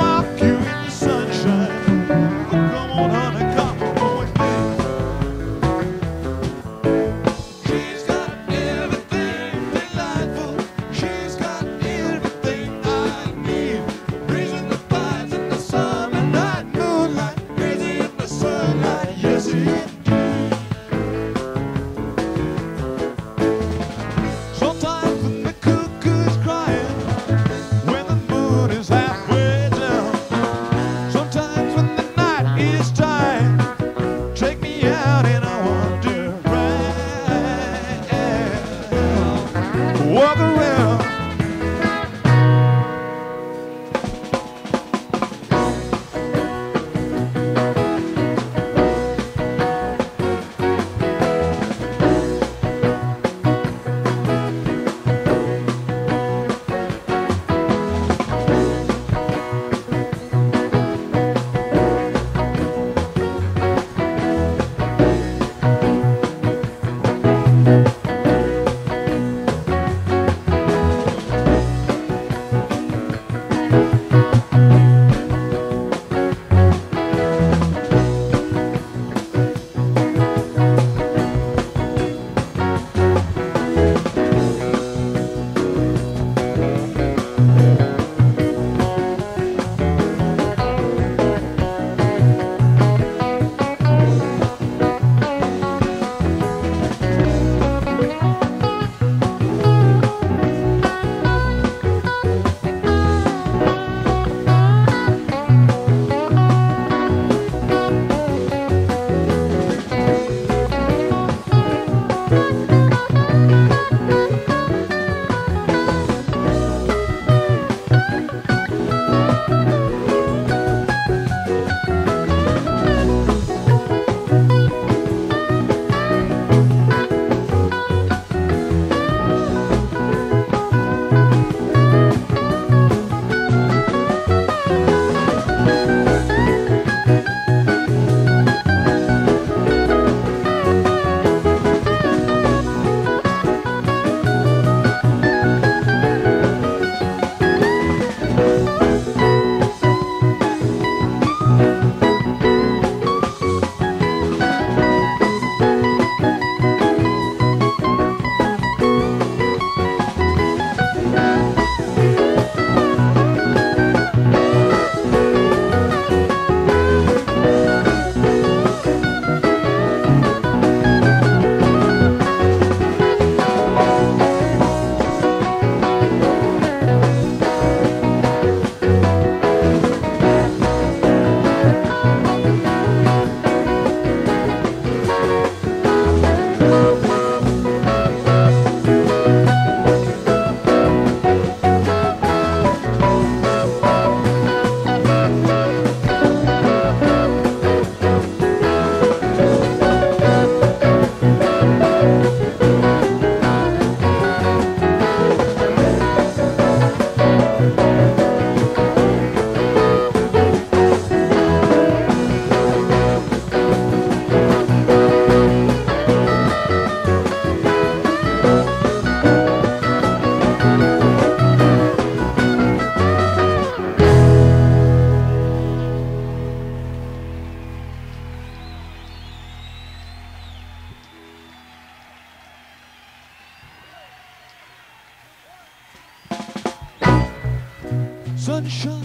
sunshine.